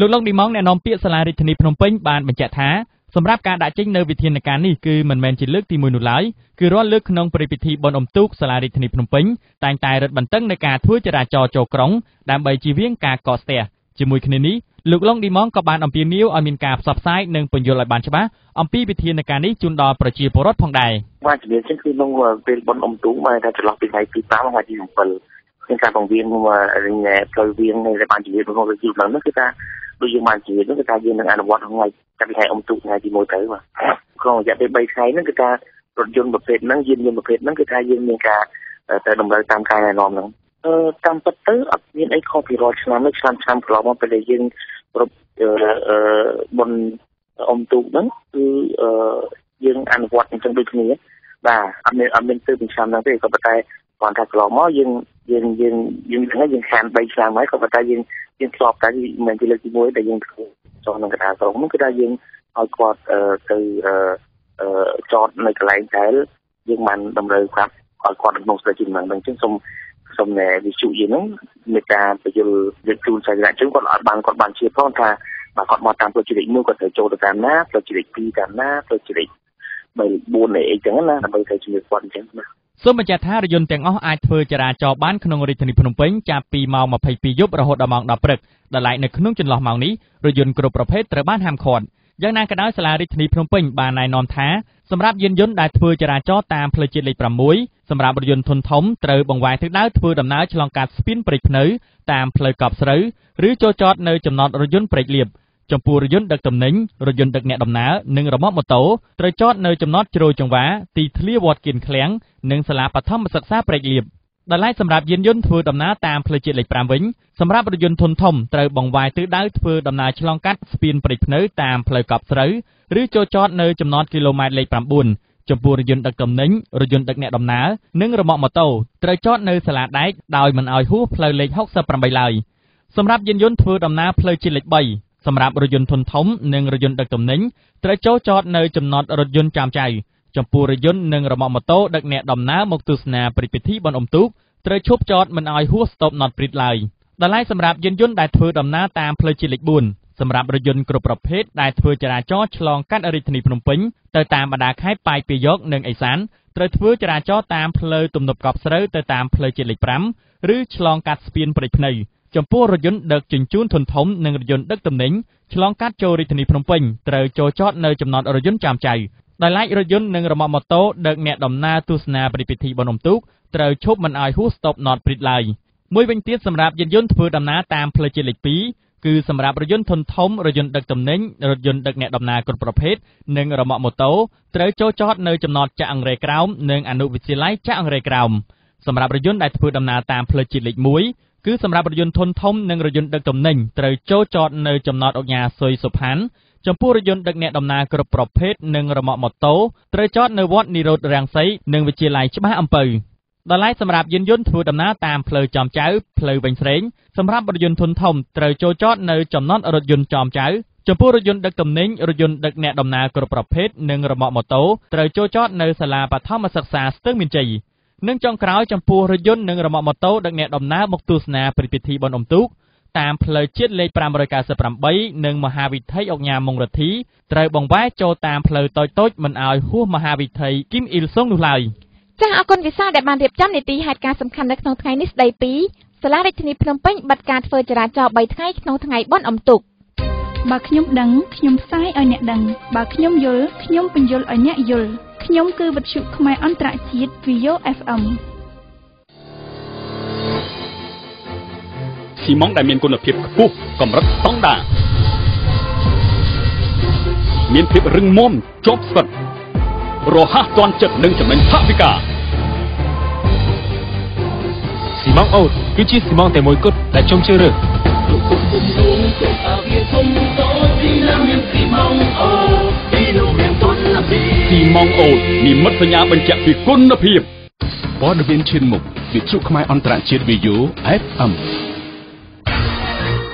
លោកលោកឌីម៉ងអ្នកនាំពាក្យសាលារាជធានីភ្នំពេញបានបញ្ជាក់ថា សម្រាប់ការដាក់ចេញនៅវិធានការនេះគឺមិនមែនជាលើកទី1នោះឡើយគឺរាល់លើកក្នុងព្រឹត្តិពិធីបុណ្យអុំទូកសាលារាជធានីភ្នំពេញតែងតែរឹតបន្តឹងនៅការធ្វើចរាចរណ៍ចូលក្រុងដើម្បីជៀសវាងការកកស្ទះជាមួយគ្នានេះលោកឡុងឌីម៉ងក៏បានអំពាវនាវឲ្យមានការផ្សព្វផ្សាយនិងពន្យល់ឲ្យបានច្បាស់អំពីវិធានការនេះជូនដល់ប្រជាពលរដ្ឋផងដែរបាទជំនាញចឹងគឺក្នុងពេលបុណ្យអុំទូកមកតែចន្លោះពីថ្ងៃទី5ដល់ថ្ងៃទី7មានការបង្រៀនរញផ្លូវវាងនៃបានជំនាញរបស់វិទ្យាល័យនោះគឺថា ដូចយើងបានជំនាញនោះគឺថាយើងនឹងអនុវត្តថ្ងៃចាប់ពីថ្ងៃអុំទូកថ្ងៃទី1ទៅបាទក្នុងរយៈពេល3ថ្ងៃហ្នឹងគឺថារថយន្តប្រភេទហ្នឹងយានយន្តប្រភេទហ្នឹងគឺថាយើងមានការទៅតម្រូវតាមការណែនាំហ្នឹងអឺតាមពិតទៅអត់មានអីខុសពីរាល់ឆ្នាំនេះឆ្នាំឆ្នាំកន្លងមកពេលដែលយើងគ្រប់អឺបុនអុំទូកហ្នឹងគឺអឺយើងអនុវត្តអញ្ចឹងដូចគ្នាបាទអត់មានអត់មានទៅពីឆ្នាំហ្នឹងទេក៏ប៉ុន្តែ គាត់ថាកន្លងមកយើងយើងយើងយើងហ្នឹងយើងខាន3ឆ្នាំហើយក៏ប៉ុន្តែយើងយើងធ្លាប់តែមិនជាលើកទី1ដែលយើងធ្វើចុះក្នុងកណ្ដាលក្រុងហ្នឹងគឺថាយើងឲ្យគាត់ទៅអឺចតនៅកន្លែងដែលយើងបានតម្រូវគាត់ឲ្យគាត់ក្នុងស្ដីជំនឿហ្នឹងអញ្ចឹងសូមសូមវិទ្យុយើងហ្នឹងមានការបញ្យល់យកជូនសាច់រាជជនគាត់អត់បានគាត់បានជាផងថាបើគាត់មកតាមផ្លូវជាតិលេខ1គាត់ត្រូវចូលទៅតាមណាផ្លូវជាតិលេខ2តាមណាផ្លូវជាតិលេខ3 4អីចឹងណាដើម្បីទៅជំនឿគាត់អញ្ចឹងណា សូមបញ្ជាក់ថារយន្តទាំងអស់អាចធ្វើចរាចរណ៍បានក្នុងរាជធានីភ្នំពេញចាប់ពីម៉ោង22យប់រហូតដល់ម៉ោង10ព្រឹកដែលឡែកនៅក្នុងចន្លោះម៉ោងនេះរយន្តគ្រប់ប្រភេទត្រូវបានហាមឃាត់យ៉ាងណាក៏ដោយសាលារាជធានីភ្នំពេញបានណែនាំថាសម្រាប់យានយន្តដែលធ្វើចរាចរណ៍តាមផ្លូវជាតិលេខ6សម្រាប់រថយន្តធុនធំត្រូវបង្វែរទិសដៅធ្វើដំណើរឆ្លងកាត់ស្ពានព្រែកភ្នៅតាមផ្លូវកប់ស្រូវឬចូលចតនៅចំណតរថយន្តព្រែកលៀប ចំពោះរថយន្តដឹកទំនិញរថយន្តដឹកអ្នកដំណើរនិងរ៉ឺម៉កម៉ូតូត្រូវចតនៅចំណតជ្រោយចង្វាទីធ្លាវត្តគៀនឃ្លាំងនិងសាលាបឋមសិក្សាព្រែកលៀបដែលឡែកសម្រាប់យានយន្តធ្វើដំណើរតាមផ្លូវជាតិលេខ5វិញសម្រាប់រថយន្តធុនធំត្រូវបង្វែរទិសដៅធ្វើដំណើរឆ្លងកាត់ស្ពានព្រែកភ្នៅតាមផ្លូវកប់ស្រូវឬចូលចតនៅចំណតគីឡូម៉ែត្រលេខ9ចំពោះរថយន្តដឹកទំនិញរថយន្តដឹកអ្នកដំណើរនិងរ៉ឺម៉កម៉ូតូត្រូវចតនៅសាលាដែកដោយមិនឲ្យហួសផ្លូវលេខ68ឡើយសម្រាប់យានយន្តធ្វើដំណើរផ្លូវជាតិលេខ3 សម្រាប់រថយន្តធុនធំនិងរថយន្តដឹកទំនិញត្រូវចូលចតនៅចំណតរថយន្តចាមចៅចំពោះរថយន្តនិងរ៉ឺម៉កម៉ូតូដឹកអ្នកដំណើរមកទស្សនាព្រឹត្តិពិធីបុណ្យអុំទូកត្រូវឈប់ចតមិនឲ្យហួស stop not breathe ឡើយដល់ឡែកសម្រាប់យានយន្តដែលធ្វើដំណើរតាមផ្លូវជាតិលេខ4សម្រាប់រថយន្តគ្រប់ប្រភេទដែលធ្វើចរាចរណ៍ឆ្លងកាត់រាជធានីភ្នំពេញទៅតាមបណ្ដាខេត្តប៉ាយពាយកនិងអេសានត្រូវធ្វើចរាចរណ៍តាមផ្លូវទំនប់កប់ស្រូវទៅតាមផ្លូវជាតិលេខ5ឬឆ្លងកាត់ស្ពានព្រៃភ្នៅ ចំពោះរថយន្តដឹកជញ្ជូនធុនធំនិងរថយន្តដឹកទំនិញឆ្លងកាត់ចូលរាជធានីភ្នំពេញត្រូវចូលចតនៅចំណតរថយន្តចាមចៅដោយឡែករថយន្តនិងរ៉ឺម៉កម៉ូតូដឹកអ្នកដំណើរទស្សនាព្រឹត្តិពិធីបុណ្យអុំទូកត្រូវឈប់មិនឲ្យហួស stop not breathe ឡើយមួយវិញទៀតសម្រាប់យានយន្តធ្វើដំណើរតាមផ្លូវជាតិលេខ2គឺសម្រាប់រថយន្តធុនធំរថយន្តដឹកទំនិញរថយន្តដឹកអ្នកដំណើរគ្រប់ប្រភេទនិងរ៉ឺម៉កម៉ូតូត្រូវចូលចតនៅចំណតចាក់អង្រែក្រោមនិងអនុវិទ្យាល័យចាក់អង្រែក្រោមសម្រាប់រថយន្តដែលធ្វើដំណើរតាមផ្លូវជាតិលេខ1 គឺសម្រាប់រថយន្តធុនធំនិងរថយន្តដឹកទំនិញត្រូវចូលចតនៅចំណតអង្គការសុយសុផាន់ចំពោះរថយន្តដឹកអ្នកដំណើរគ្រប់ប្រភេទនិងរ៉ឺម៉កម៉ូតូត្រូវចតនៅវត្តនិរោធរាំងសីនិងវិទ្យាល័យច្បារអំពៅដល់ឡែកសម្រាប់យានយន្តធ្វើដំណើរតាមផ្លូវចំចៅផ្លូវវិញស្រេងសម្រាប់រថយន្តធុនធំត្រូវចូលចតនៅចំណតរថយន្តចំចៅចំពោះរថយន្តដឹកទំនិញរថយន្តដឹកអ្នកដំណើរគ្រប់ប្រភេទនិងរ៉ឺម៉កម៉ូតូត្រូវចូលចតនៅសាលាបឋមសិក្សាស្ទឹងមានជ័យ និងចុងក្រោយចំពោះរថយន្តនិងរ៉ឺម៉កម៉ូតូដឹកអ្នកដំណើរមកទស្សនាព្រឹត្តិពិធីបុណ្យអុំទូកតាមផ្លូវជាតិលេខ598និងមហាវិថីអង្គញាមងរទ្ធីត្រូវបង្វែរចូលតាមផ្លូវតូចៗមិនឲ្យហួសមហាវិថីគីមអ៊ីលសុងនោះឡើយចាសអរគុណវិសាលដែលបានរៀបចំនីតិហេតុការណ៍សំខាន់នៅក្នុងថ្ងៃនេះស្ដីពីសាលារាជធានីភ្នំពេញបិទការធ្វើចរាចរណ៍3ថ្ងៃក្នុងថ្ងៃបុណ្យអុំទូកបើខ្ញុំដឹងខ្ញុំផ្សាយឲ្យអ្នកដឹងបើខ្ញុំយល់ខ្ញុំបញ្យល់ឲ្យអ្នកយល់ ខ្ញុំគឺវិទ្យុខ្មែរអន្តរជាតិ VO FM ស៊ីម៉ងដែលមានគុណភាពខ្ពស់កម្រិតស្តង់ដារមានភាពរឹងមាំជាប់ស្វិតរហ័សទាន់ចិត្តនិងចំណេញថវិកាស៊ីម៉ងអូតគឺជាស៊ីម៉ងតែមួយគត់ដែលចុងជឿរើស ស៊ីម៉ងអូតនិមិត្តសញ្ញាបញ្ជាក់ពីគុណភាពព័ត៌មានឈានមុខវិទ្យុខ្មែរអន្តរជាតិ VO FM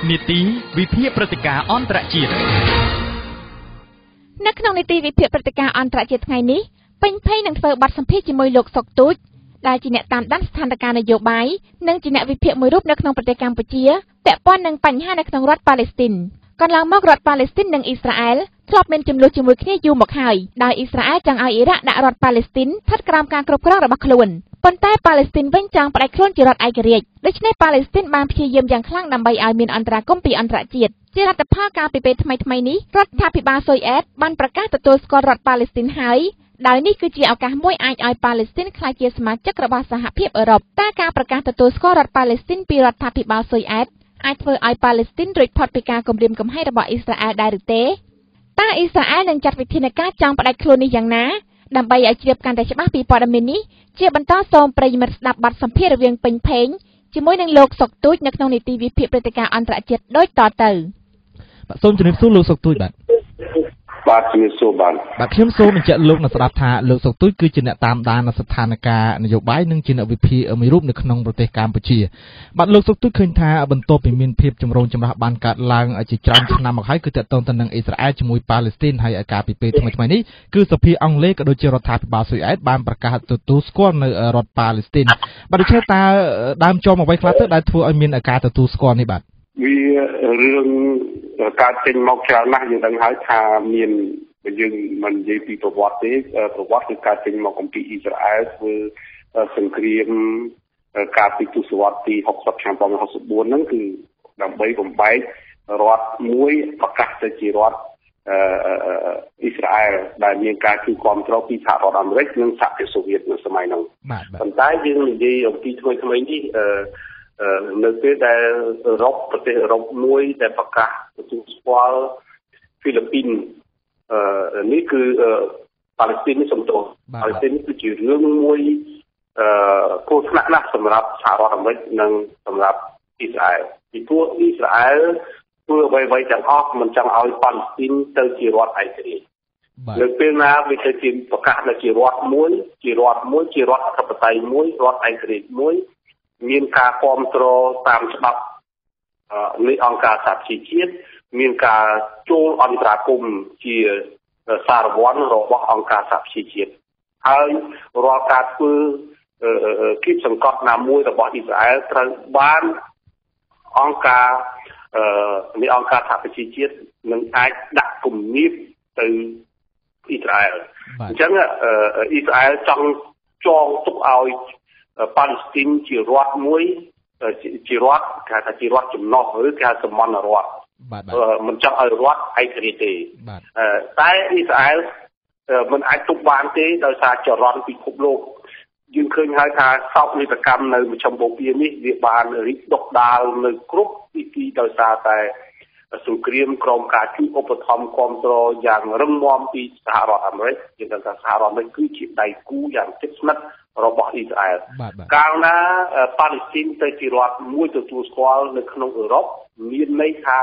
នីតិវិភាគព្រឹត្តិការណ៍អន្តរជាតិនៅក្នុងនីតិវិភាគព្រឹត្តិការណ៍អន្តរជាតិថ្ងៃនេះពេញភ័យនឹងធ្វើបទសម្ភាសន៍ជាមួយលោកសុកទូចដែលជាអ្នកតាមដានស្ថានភាពនយោបាយនិងជាអ្នកវិភាគមួយរូបនៅក្នុងប្រទេសកម្ពុជាពាក់ព័ន្ធនឹងបញ្ហានៅក្នុងរដ្ឋប៉ាឡេស្ទីនកន្លងមករដ្ឋប៉ាឡេស្ទីននិងអ៊ីស្រាអែល ធ្លាប់មានចំនួនជាមួយគ្នាយូរមកហើយដោយអ៊ីស្រាអែលចង់ឲ្យអ៊ីរ៉ាក់ដាក់រដ្ឋប៉ាឡេស្ទីនស្ថិតក្រោមការគ្រប់គ្រងរបស់ខ្លួនប៉ុន្តែប៉ាឡេស្ទីនវិញចង់ផ្ដាច់ខ្លួនជារដ្ឋឯករាជ្យដូច្នេះប៉ាឡេស្ទីនបានព្យាយាមយ៉ាងខ្លាំងដើម្បីឲ្យមានអន្តរាគមន៍ពីអន្តរជាតិជារដ្ឋផលកាលពីពេលថ្មីៗនេះរដ្ឋាភិបាលស៊ុយអែតបានប្រកាសទទួលស្គាល់រដ្ឋប៉ាឡេស្ទីនហើយដោយនេះគឺជាឱកាសមួយអាចឲ្យប៉ាឡេស្ទីនក្លាយជាសមាជិករបស់សហភាពអឺរ៉ុបតែការប្រកាសទទួលស្គាល់រដ្ឋប៉ាឡេស្ទីនពីរដ្ឋាភិបាលស៊ុយអែតអាចធ្វើឲ្យប៉ាឡេស្ទីនរួចផុតពីការគំរាមកំហែងរបស់អ៊ីស្រាអែលដែរឬទេ តើអ៊ីស្រាអែលនឹងចាត់វិធានការចង់ផ្ដាច់ខ្លួននេះយ៉ាងណាដើម្បីឲ្យជ្រាបកាន់តែច្បាស់ពីព័ត៌មាននេះជាបន្តសូមប្រិយមិត្តស្ដាប់បទសម្ភាសន៍រវាងពេញភេងជាមួយនឹងលោកសុកទូចនៅក្នុងនីតិវិភាគព្រឹត្តិការណ៍អន្តរជាតិដូចតទៅបាទសូមជម្រាបសួរលោកសុកទូចបាទ បាទជំរាបសួរបាទបាទខ្ញុំសូមបញ្ជាក់លោកអ្នកស្ដាប់ថាលោកសុកទូចគឺជាអ្នកតាមដានស្ថានភាពនយោបាយនិងជាអ្នកវិភាគមួយរូបនៅក្នុងប្រទេសកម្ពុជាបាទលោកសុកទូចឃើញថាបន្ទាប់ពីមានភាពចម្រូងចម្រាសបានកើតឡើងជាច្រើនឆ្នាំមកហើយគឺតកតងទៅនឹងអ៊ីស្រាអែលជាមួយប៉ាឡេស្ទីនហើយអាការពីពេលថ្មីៗនេះគឺសភាអង់គ្លេសក៏ដូចជារដ្ឋាភិបាលស៊ុយអែតបានប្រកាសទទួលស្គាល់នៅរដ្ឋប៉ាឡេស្ទីនបាទដូច្នេះតើដើមចំអ្វីខ្លះទៅដែលធ្វើឲ្យមានការទទួលស្គាល់នេះបាទ វារឿងកើតចេញមកច្រើនណាស់យើងដឹងហើយថាមានបើយើងមិននិយាយពីប្រវត្តិទេប្រវត្តិគឺកើតចេញមកអំពីអ៊ីស្រាអែលធ្វើសង្គ្រាមកាលពីទសវត្សរ៍ទី60ឆ្នាំ1964ហ្នឹងគឺដើម្បីបំបែករដ្ឋមួយប្រកាសទៅជារដ្ឋអឺអ៊ីស្រាអែលដែលមានការជួយគ្រប់គ្រងពីសហរដ្ឋអាមេរិកនិងសហភាពសូវៀតនៅសម័យនោះប៉ុន្តែយើងនិយាយអំពីថ្មីថ្មីនេះអឺ នៅពេលដែលអឺរ៉ុបប្រទេសអឺរ៉ុបមួយដែលប្រកាសទទួលស្គាល់ហ្វីលីពីនអឺនេះគឺប៉ាឡេស្ទីននេះសំទោសប៉ាឡេស្ទីននេះគឺជារឿងមួយអឺគោលថ្នាក់ណាស់សម្រាប់សហរដ្ឋអាមេរិកនិងសម្រាប់អ៊ីស្រាអែលពីព្រោះអ៊ីស្រាអែលធ្វើអ្វីៗទាំងអស់មិនចង់ឲ្យប៉ាឡេស្ទីនទៅជារដ្ឋឯករាជ្យនៅពេលណាវាទៅជាប្រកាសនៅជារដ្ឋមួយជារដ្ឋមួយជារដ្ឋអធិបតេយ្យមួយរដ្ឋឯករាជ្យមួយ មានការគ្រប់គ្រងតាមច្បាប់នៃអង្គការសហជីវជាតិមានការចូលអន្តរាគមន៍ជាសារវ័នរបស់អង្គការសហប្រជាជាតិហើយរាល់ការធ្វើគៀបសង្កត់ណាមួយរបស់អ៊ីស្រាអែលត្រូវបានអង្គការអឺនៃអង្គការសហប្រជាជាតិនឹងអាចដាក់គំនាបទៅអ៊ីស្រាអែលអញ្ចឹងអ៊ីស្រាអែលចង់ចងទុកឲ្យ ប៉ាឡេស្ទីនជារដ្ឋមួយជារដ្ឋគេថាជារដ្ឋចំណុះឬគេហៅសមនរដ្ឋបាទមិនចង់ឲ្យរដ្ឋឯករាជ្យទេតែអ៊ីស្រាអែលមិនអាចទុកបានទេដោយសារចរន្តពិភពលោកយើងឃើញហើយថាសោកនាដកម្មនៅមជ្ឈមបូព៌ានេះវាបានរីកដុះដាលនៅគ្រប់ទីទីដោយសារតែ សង្គ្រាមក្រោមការជួយឧបត្ថម្ភគ្រប់គ្រងយ៉ាងរឹងមាំពីសហរដ្ឋអាមេរិកយើងដឹងថាសហរដ្ឋអាមេរិកគឺជាដៃគូយ៉ាងជិតស្និទ្ធរបស់អ៊ីស្រាអែលកាលណាប៉ាឡេស្ទីនទៅជារដ្ឋមួយទទួលស្គាល់នៅក្នុងអឺរ៉ុបមានន័យថា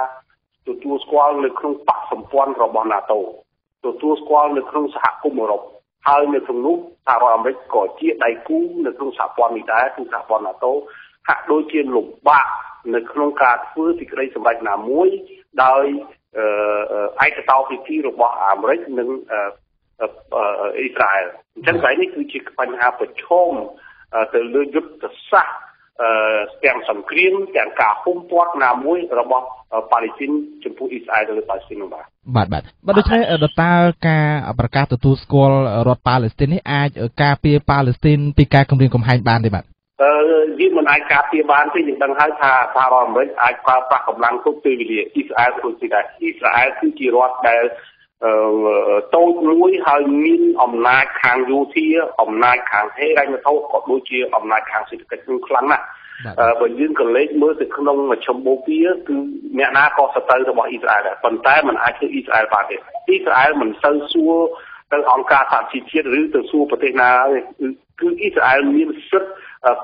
ទទួលស្គាល់នៅក្នុងបកសម្ព័ន្ធរបស់ NATO ទទួលស្គាល់នៅក្នុងសហគមន៍អឺរ៉ុបហើយនៅក្នុងនោះសហរដ្ឋអាមេរិកក៏ជាដៃគូនៅក្នុងសហព័ន្ធនេះដែរគឺសហព័ន្ធ NATO ហាក់ដូចជាលំបាកនៅក្នុងការធ្វើសេចក្តីសម្រេចណាមួយ ដោយឯកតោភាគីរបស់អាមេរិកនិងអ៊ីស្រាអែលអញ្ចឹងហើយនេះគឺជាបញ្ហាប្រឈមទៅលើយុទ្ធសាស្ត្រទាំងសង្គ្រាមទាំងការហុំព័ទ្ធណាមួយរបស់ប៉ាឡេស្ទីនចំពោះអ៊ីស្រាអែលឬប៉ាឡេស្ទីននោះបាទបាទបាទបាទដូច្នេះតើតើការប្រកាសទទួលស្គាល់រដ្ឋប៉ាឡេស្ទីននេះអាចការពារប៉ាឡេស្ទីនពីការគំរាមកំហែងបានទេបាទអឺ យើងមិនអាចការពារបានទេយើងដឹងហើយថាសហរដ្ឋអាមេរិកអាចប្រើប្រាស់កម្លាំងគ្រប់ពេលវេលាអ៊ីស្រាអែលដូចជាដែរអ៊ីស្រាអែលគឺជារដ្ឋដែលតូចមួយហើយមានអំណាចខាងយោធាអំណាចខាងហេរញ្ញវត្ថុក៏ដូចជាអំណាចខាងសេដ្ឋកិច្ចនឹងខ្លាំងណាស់បើយើងក៏លេចមើលទៅក្នុងមជ្ឈមបូព៌ាគឺអ្នកណាក៏សត្រូវរបស់អ៊ីស្រាអែលដែរប៉ុន្តែมันអាចធ្វើអ៊ីស្រាអែលបានទេអ៊ីស្រាអែលមិនសូវសួរទៅអង្គការសហជីវជាតិឬទៅសួរប្រទេសណាគឺអ៊ីស្រាអែលមានសិទ្ធិ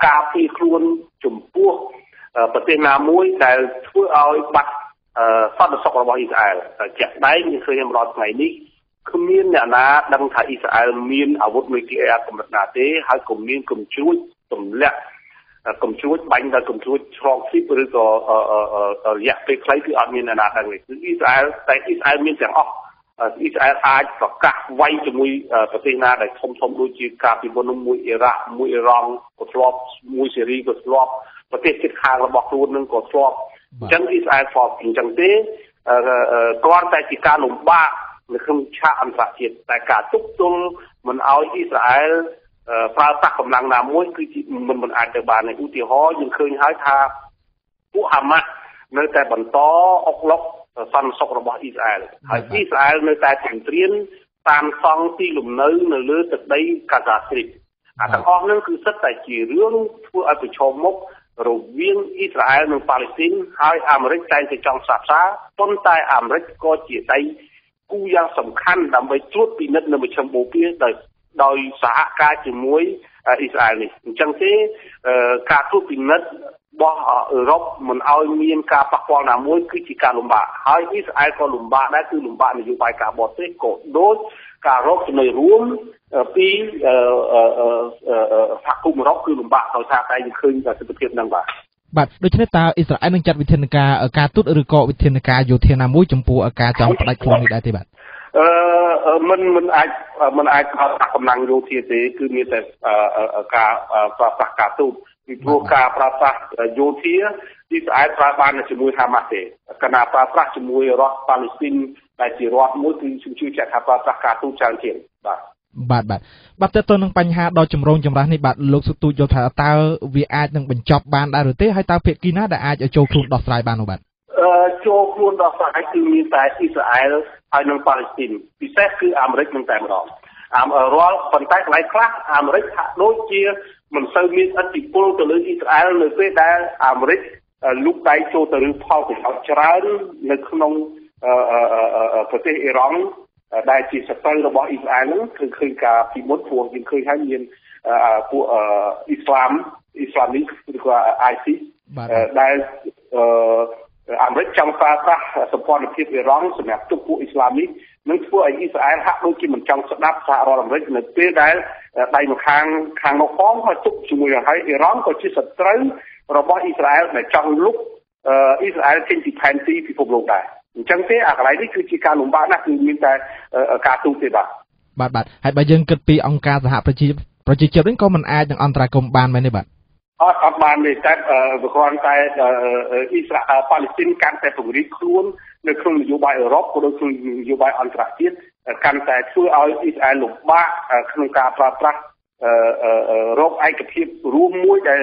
ការពារខ្លួនចំពោះប្រទេសណាមួយដែលធ្វើឲ្យបាត់សន្តិសុខរបស់អ៊ីស្រាអែលជាក់ស្ដែងយើងឃើញរាល់ថ្ងៃនេះគ្មានអ្នកណាដឹងថាអ៊ីស្រាអែលមានអាវុធនុយក្លេអ៊ែរកម្រិតណាទេហើយក៏មានកំជួចទម្លាក់កំជួចបាញ់ដល់កំជួចឆ្លងស៊ីបឬក៏រយៈពេលខ្លីគឺអត់មានអ្នកណាដឹងទេគឺអ៊ីស្រាអែលតែអ៊ីស្រាអែលមានទាំងអស់ អ៊ីស្រាអែលអាចប្រកាសវាយជាមួយប្រទេសណាដែលធំធំដូចជាការពីមុនមួយអ៊ីរ៉ាក់មួយអ៊ីរ៉ង់ក៏ធ្លាប់មួយសេរីក៏ធ្លាប់ប្រទេសជិតខាងរបស់ខ្លួននឹងក៏ធ្លាប់អញ្ចឹងអ៊ីស្រាអែលធ្លាប់អញ្ចឹងទេគ្រាន់តែជាការលំបាកនៅក្នុងឆាកអន្តរជាតិតែការទប់ទល់មិនឲ្យអ៊ីស្រាអែលប្រើប្រាស់កម្លាំងណាមួយគឺជាមិនមិនអាចទៅបានទេឧទាហរណ៍យើងឃើញហើយថាពួកហាម៉ាស់នៅតែបន្តអុកឡុក សន្តិសុខរបស់អ៊ីស្រាអែលហើយអ៊ីស្រាអែលនៅតែជំត្រៀនតាមសង់ទីលំនៅនៅលើទឹកដីកាហ្សាស្ទ្រីបអាទាំងអស់ហ្នឹងគឺសិតតែជារឿងធ្វើឲ្យប្រឈមមុខរវាងអ៊ីស្រាអែលនិងប៉ាឡេស្ទីនហើយអាមេរិកតែងតែចង់សាផ្សាប៉ុន្តែអាមេរិកក៏ជាដៃគូយ៉ាងសំខាន់ដើម្បីត្រួតពិនិត្យនៅមជ្ឈមបូព៌ាដោយដោយសហការជាមួយ អ៊ីស្រាអែលនេះអញ្ចឹងទេការត្រួតពិនិត្យរបស់អឺរ៉ុបមិនឲ្យមានការប៉ះពាល់ណាមួយគឺជាការលំបាកហើយអ៊ីស្រាអែលក៏លំបាកដែរគឺលំបាកនយោបាយការបរទេសក៏ដូចការរកចំណុចរួមពីសហគមន៍អឺរ៉ុបគឺលំបាកដោយសារតែយើងឃើញទស្សនវិជ្ជាហ្នឹងបាទបាទដូច្នេះតើអ៊ីស្រាអែលនឹងចាត់វិធានការការទូតឬក៏វិធានការយោធាណាមួយចំពោះការចង់ផ្ដាច់ខ្លួននេះដែរទេបាទអឺ មិនមិនអាចមិនអាចប្រើប្រាស់កម្លាំងយោធាទេគឺមានតែការប្រើប្រាស់ការទូតពីព្រោះការប្រើប្រាស់យោធាទីស្អែកប្រើបានជាមួយហាម៉ាស់ទេកាលណាប្រើប្រាស់ជាមួយរដ្ឋប៉ាឡេស្ទីនដែលជារដ្ឋមួយគឺខ្ញុំជឿជាក់ថាប្រើប្រាស់ការទូតច្រើនជាងបាទបាទបាទបាទតើតើនឹងបញ្ហាដ៏ចម្រូងចម្រាសនេះបាទលោកសុទូចយល់ថាតើវាអាចនឹងបញ្ចប់បានដែរឬទេហើយតើភាគីណាដែលអាចចូលខ្លួនដោះស្រាយបាននោះបាទអឺ ចូលខ្លួនដោះស្រាយគឺមានតែអ៊ីស្រាអែលហើយនិងប៉ាឡេស្ទីនពិសេសគឺអាមេរិកនឹងតែម្ដងអាមរាល់ប៉ុន្តែកន្លែងខ្លះអាមេរិកហាក់ដូចជាមិនសូវមានឥទ្ធិពលទៅលើអ៊ីស្រាអែលនៅពេលដែលអាមេរិកលូកដៃចូលទៅរឿងផលប្រយោជន៍ច្រើននៅក្នុងប្រទេសអ៊ីរ៉ង់ដែលជាសត្រូវរបស់អ៊ីស្រាអែលហ្នឹងគឺឃើញការពីមុនព្រោះយើងឃើញហើយមានពួកអ៊ីស្លាមអ៊ីស្លាមីកឬក៏ ISIS ដែលអា មេរិកចង់ប្រើប្រាស់សម្ព័ន្ធភាពអ៊ីរ៉ង់សម្រាប់ទុកពួកអ៊ីស្លាមីកនឹងធ្វើឲ្យអ៊ីស្រាអែលហាក់ដូចជាមិនចង់ស្ដាប់សហរដ្ឋអាមេរិកនៅពេលដែលដៃម្ខាងខាងនោះផងហើយទុកជាមួយហើយអ៊ីរ៉ង់ក៏ជាសត្រូវរបស់អ៊ីស្រាអែលដែលចង់លុបអ៊ីស្រាអែលចេញពីផែនទីពិភពលោកដែរអញ្ចឹងទេអាកន្លែងនេះគឺជាការលំបាកណាស់គឺមានតែការទូតទេបាទបាទបាទហើយបើយើងគិតពីអង្គការសហប្រជាប្រជាជាតិវិញក៏មិនអាចនឹងអន្តរាគមន៍បានមែនទេបាទ អត់អត់បានទេតែវាគ្រាន់តែអ៊ីស្រាអែលប៉ាឡេស្ទីនកាន់តែពង្រីកខ្លួននៅក្នុងនយោបាយអឺរ៉ុបក៏ដូចក្នុងនយោបាយអន្តរជាតិកាន់តែធ្វើឲ្យអ៊ីស្រាអែលលំបាកក្នុងការប្រើប្រាស់រកឯកភាពរួមមួយដែល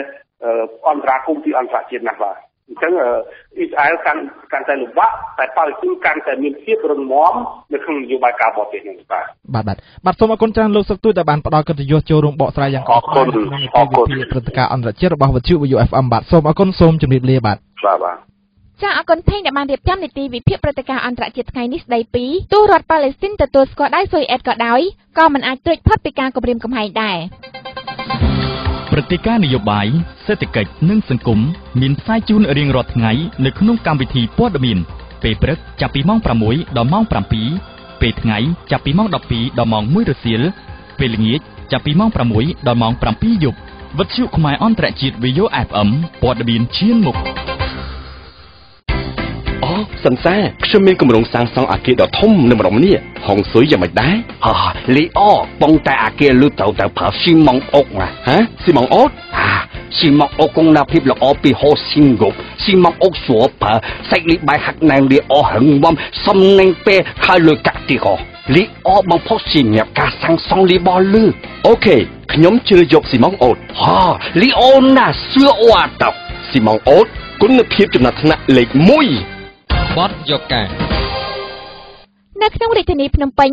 អន្តរាគមពីអន្តរជាតិណាស់បាទ អញ្ចឹងអ៊ីស្រាអែលកាន់កាន់តែលំបាកតែប៉ាឡេស្ទីនកាន់តែមានភាពរឹងមាំនៅក្នុងនយោបាយការបរទេសនេះបាទបាទបាទបាទសូមអរគុណច្រើនលោកសុកទួយដែលបានផ្ដល់កិត្តិយសចូលរួមបកស្រាយយ៉ាងអរគុណអរគុណព្រឹត្តិការណ៍អន្តរជាតិរបស់វិទ្យុ VUFM បាទសូមអរគុណសូមជម្រាបលាបាទបាទបាទចាអរគុណថេងដែលបានរៀបចំនីតិវិភាគព្រឹត្តិការណ៍អន្តរជាតិថ្ងៃនេះស្ដីពីទោះរដ្ឋប៉ាឡេស្ទីនទទួលស្គាល់ដោយស៊ុយអែតក៏ដោយក៏មិនអាចត្រួតផុតពីការគំរាមកំហែងដែរ ព្រឹត្តិការណ៍នយោបាយសេដ្ឋកិច្ចនិងសង្គមមានផ្សាយជូនរៀងរាល់ថ្ងៃនៅក្នុងកម្មវិធីព័ត៌មានពេលព្រឹកចាប់ពីម៉ោង6ដល់ម៉ោង7ពេលថ្ងៃចាប់ពីម៉ោង12ដល់ម៉ោង1រសៀលពេលល្ងាចចាប់ពីម៉ោង6ដល់ម៉ោង7យប់វិទ្យុខ្មែរអន្តរជាតិ VOFM ព័ត៌មានឈានមុខអូ សន្សាខ្ញុំមានគម្រោងសាងសង់អគារដ៏ធំនៅម្ដុំនេះហុងស៊ុយយ៉ាងម៉េចដែរហ៎លីអូបងតែអគារលឺទៅទៅប្រើស៊ីម៉ងអុកណាហ៎ស៊ីម៉ងអុកអាស៊ីម៉ងអុកគង់ណាភាពល្អពីហូស៊ីងគប់ស៊ីម៉ងអុកស្រួលប្រើសាច់លីបាយហាក់ណែមលីអូហឹងបំសំនឹងពេលហើយលុយកាក់ទីកលីអូបងផុសសម្រាប់ការសាងសង់លីបលឺអូខេខ្ញុំជ្រើសយកស៊ីម៉ងអុកហ៎លីអូណាសឿអ៊ូអាតស៊ីម៉ងអុកគុណភាពចំណាត់ថ្នាក់លេខ1 បទយកការនៅក្នុងរាជធានីភ្នំពេញ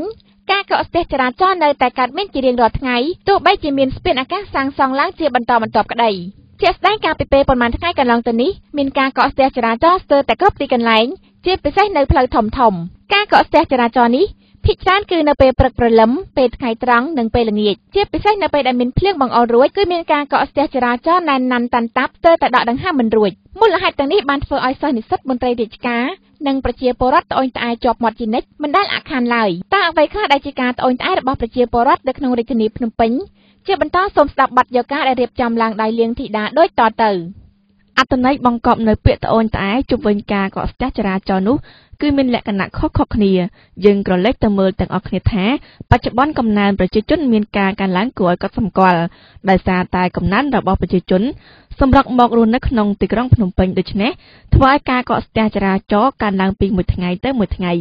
ការកកស្ទះចរាចរណ៍នៅតែកើតមានជារៀងរាល់ថ្ងៃទោះបីជាមានស្ពានអាកាសសាងសង់ឡើងជាបន្តបន្ទាប់ក្តីជាក់ស្ដែងកាលពីពេលប្រហែលថ្ងៃកន្លងទៅនេះមានការកកស្ទះចរាចរណ៍ស្ទើរតែគ្រប់ទីកន្លែងជាពិសេសនៅផ្លូវធំធំការកកស្ទះចរាចរណ៍នេះភាគច្រើនគឺនៅពេលព្រឹកព្រលឹមពេលថ្ងៃត្រង់និងពេលល្ងាចជាពិសេសនៅពេលដែលមានភ្លៀងបង្អុររួចគឺមានការកកស្ទះចរាចរណ៍ណែនណាន់តាន់តាប់ស្ទើរតែដកដង្ហើមមិនរួចមូលហេតុទាំងនេះបានធ្វើឲ្យសិស្សនិស្សិតមន្ត្រីរាជការ និងប្រជាពលរដ្ឋត្អូញត្អែជាប់មាត់ជានិច្ចមិនដែលអាក់ខានឡើយតើអ្វីខ្លះដែលជាការត្អូញត្អែរបស់ប្រជាពលរដ្ឋនៅក្នុងរាជធានីភ្នំពេញជាបន្តសូមស្ដាប់បទយកការដែលរៀបចំឡើងដោយលៀងធីតាដូចតទៅអត្តន័យបង្កប់នៅពាក្យត្អូញត្អែជុំវិញការកកស្ទះចរាចរណ៍នោះគឺមានលក្ខណៈខុសៗគ្នាយើងក្រឡេកទៅមើលទាំងអស់គ្នាថាបច្ចុប្បន្នកំណើនប្រជាជនមានការកើនឡើងគួរឲ្យកត់សម្គាល់ដោយសារតែកំណើនរបស់ប្រជាជន សម្រុកមករស់នៅក្នុងទីក្រុងភ្នំពេញដូច្នេះធ្វើឲ្យការកកស្ទះចរាចរណ៍កើនឡើងពីមួយថ្ងៃទៅមួយថ្ងៃ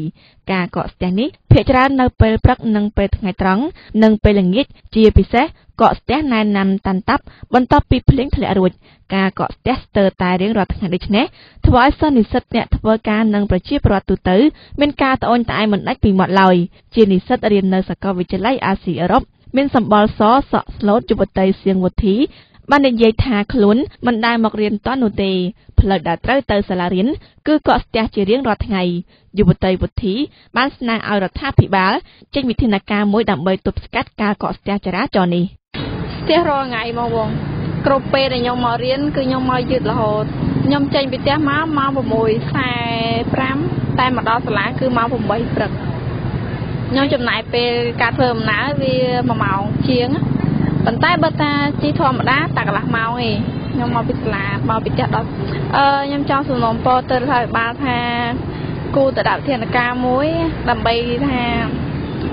ការកកស្ទះនេះភាគច្រើននៅពេលព្រឹកនិងពេលថ្ងៃត្រង់និងពេលល្ងាចជាពិសេសកកស្ទះណែនណាន់តាន់តាប់បន្ទាប់ពីភ្លៀងធ្លាក់រួចការកកស្ទះស្ទើរតែរៀងរាល់ថ្ងៃដូច្នេះធ្វើឲ្យសិស្សនិស្សិតអ្នកធ្វើការនិងប្រជាពលរដ្ឋទូទៅមានការត្អូញត្អែមិនដាច់ពីមាត់ឡើយជានិស្សិតរៀននៅសាកលវិទ្យាល័យអាស៊ីអឺរ៉ុបមានសម្បល់សសក់ស្លូតយុវតីសៀងវុធី បាននិយាយថាខ្លួនមិនដែលមករៀនតនោះទេផ្លូវដែលត្រូវទៅសាលារៀនគឺកកស្ទះជារៀងរាល់ថ្ងៃយុវតីវុធីបានស្នើឲ្យរដ្ឋាភិបាលចេញវិធានការមួយដើម្បីទប់ស្កាត់ការកកស្ទះចរាចរណ៍នេះស្ទះរាល់ថ្ងៃមកបងគ្រប់ពេលដែលខ្ញុំមករៀនគឺខ្ញុំមកយឺតរហូតខ្ញុំចេញពីផ្ទះមកម៉ោង6:45តែមកដល់សាលាគឺម៉ោង8ព្រឹកខ្ញុំចំណាយពេលការធ្វើដំណើរវា1ម៉ោងជាង ប៉ុន្តែបើតាជីធម្មតាតែកន្លះម៉ោងឯងខ្ញុំមកពីសាលាមកពីផ្ទះដល់អឺខ្ញុំចង់សំណូមពរទៅរដ្ឋាភិបាលថាគូទៅដាក់វិធានការមួយ ដើម្បីថា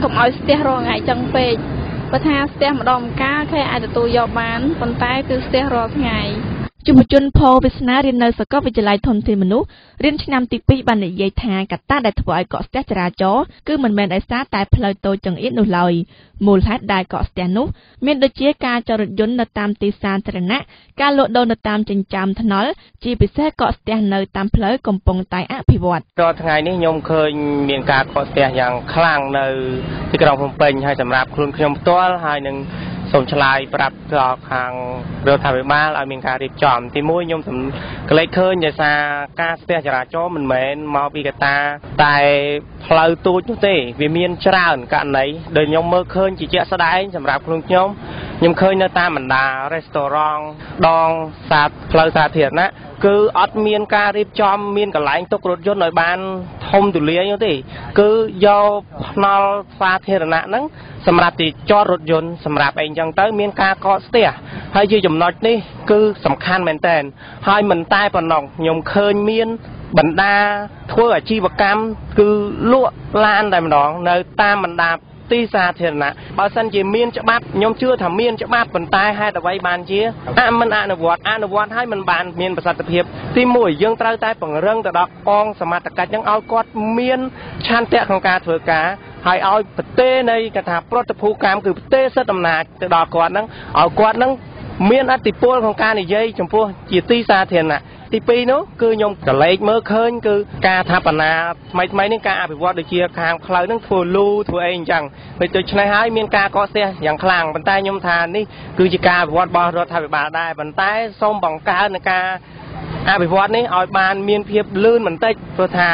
កុំឲ្យស្ទះរាល់ថ្ងៃចឹងពេកបើថាស្ទះម្ដងម្កាលគេអាចទទួលយកបានប៉ុន្តែគឺស្ទះរាល់ថ្ងៃ យុវជនផលវាសនារៀននៅសាកលវិទ្យាល័យធនធានមនុស្សរៀនឆ្នាំទី2បាននិយាយថាកត្តាដែលធ្វើឲ្យកកស្ទះចរាចរណ៍គឺមិនមែនដោយសារតែផ្លូវតូចចង្អៀតនោះឡើយមូលហេតុដែលកកស្ទះនោះមានដូចជាការចររថយន្តនៅតាមទីសាធារណៈការលក់ដូរនៅតាមចិញ្ចើមថ្នល់ជាពិសេសកកស្ទះនៅតាមផ្លូវកំពុងតែអភិវឌ្ឍរាល់ថ្ងៃនេះខ្ញុំឃើញមានការកកស្ទះយ៉ាងខ្លាំងនៅទីក្រុងភ្នំពេញហើយសម្រាប់ខ្លួនខ្ញុំផ្ទាល់ហើយនឹង សូមឆ្លើយប្រាប់ដល់ខាងរដ្ឋាភិបាលឲ្យមានការរៀបចំ ទីមួយខ្ញុំសង្កេតឃើញដោយសារការស្ទះចរាចរណ៍មិនមែនមកពីកត្តា តែផ្លូវទូចនោះទេ វាមានច្រើនករណីដែលខ្ញុំមើលឃើញជាជាក់ស្ដែងសម្រាប់ខ្លួនខ្ញុំខ្ញុំឃើញនៅតាមបណ្ដារេស្តូរ៉ង់ដងសាផ្លូវសាធារណៈគឺអត់មានការរៀបចំមានកន្លែងទុករថយន្តឲ្យបានធំទូលាយនោះទេ គឺយកថ្នល់សាធារណៈហ្នឹងសម្រាប់ទីចតរថយន្តសម្រាប់អីចឹងទៅ មានការកកស្ទះហើយជាចំណុចនេះគឺសំខាន់មែនតើហើយមិនតែប៉ុណ្ណោះខ្ញុំឃើញមានបណ្ដាធ្វើអាជីវកម្មគឺលក់ឡានតែម្ដងនៅតាមបណ្ដា ទីសាធារណៈបើសិនជាមានច្បាប់ខ្ញុំជឿថាមានច្បាប់ប៉ុន្តែហេតុអ្វីបានជាអមិនអនុវត្តអនុវត្តឲ្យមិនបានមានប្រសិទ្ធភាពទី1យើងត្រូវតែពង្រឹងទៅដល់កងសមត្ថកិច្ចនឹងឲ្យគាត់មានឆន្ទៈក្នុងការធ្វើការហើយឲ្យប្រទេសនៃកថាប្រតិភូកម្មគឺប្រទេសសិទ្ធិអំណាចទៅដល់គាត់នឹងឲ្យគាត់នឹងមានអធិពលក្នុងការនិយាយចំពោះជាទីសាធារណៈ ទី2នោះគឺខ្ញុំកលេចមើលឃើញគឺការថាបណាថ្មីថ្មីនេះការអភិវឌ្ឍដូចជាខាងផ្លូវនឹងធ្វើលូធ្វើអីអញ្ចឹងពេលដូច្នេះហើយមានការកកស្ទះយ៉ាងខ្លាំងប៉ុន្តែខ្ញុំថានេះគឺជាការអភិវឌ្ឍរបស់រដ្ឋាភិបាលដែរប៉ុន្តែសូមបង្កើនការអភិវឌ្ឍនេះឲ្យបានមានភាពលឿនបន្តិចព្រោះថា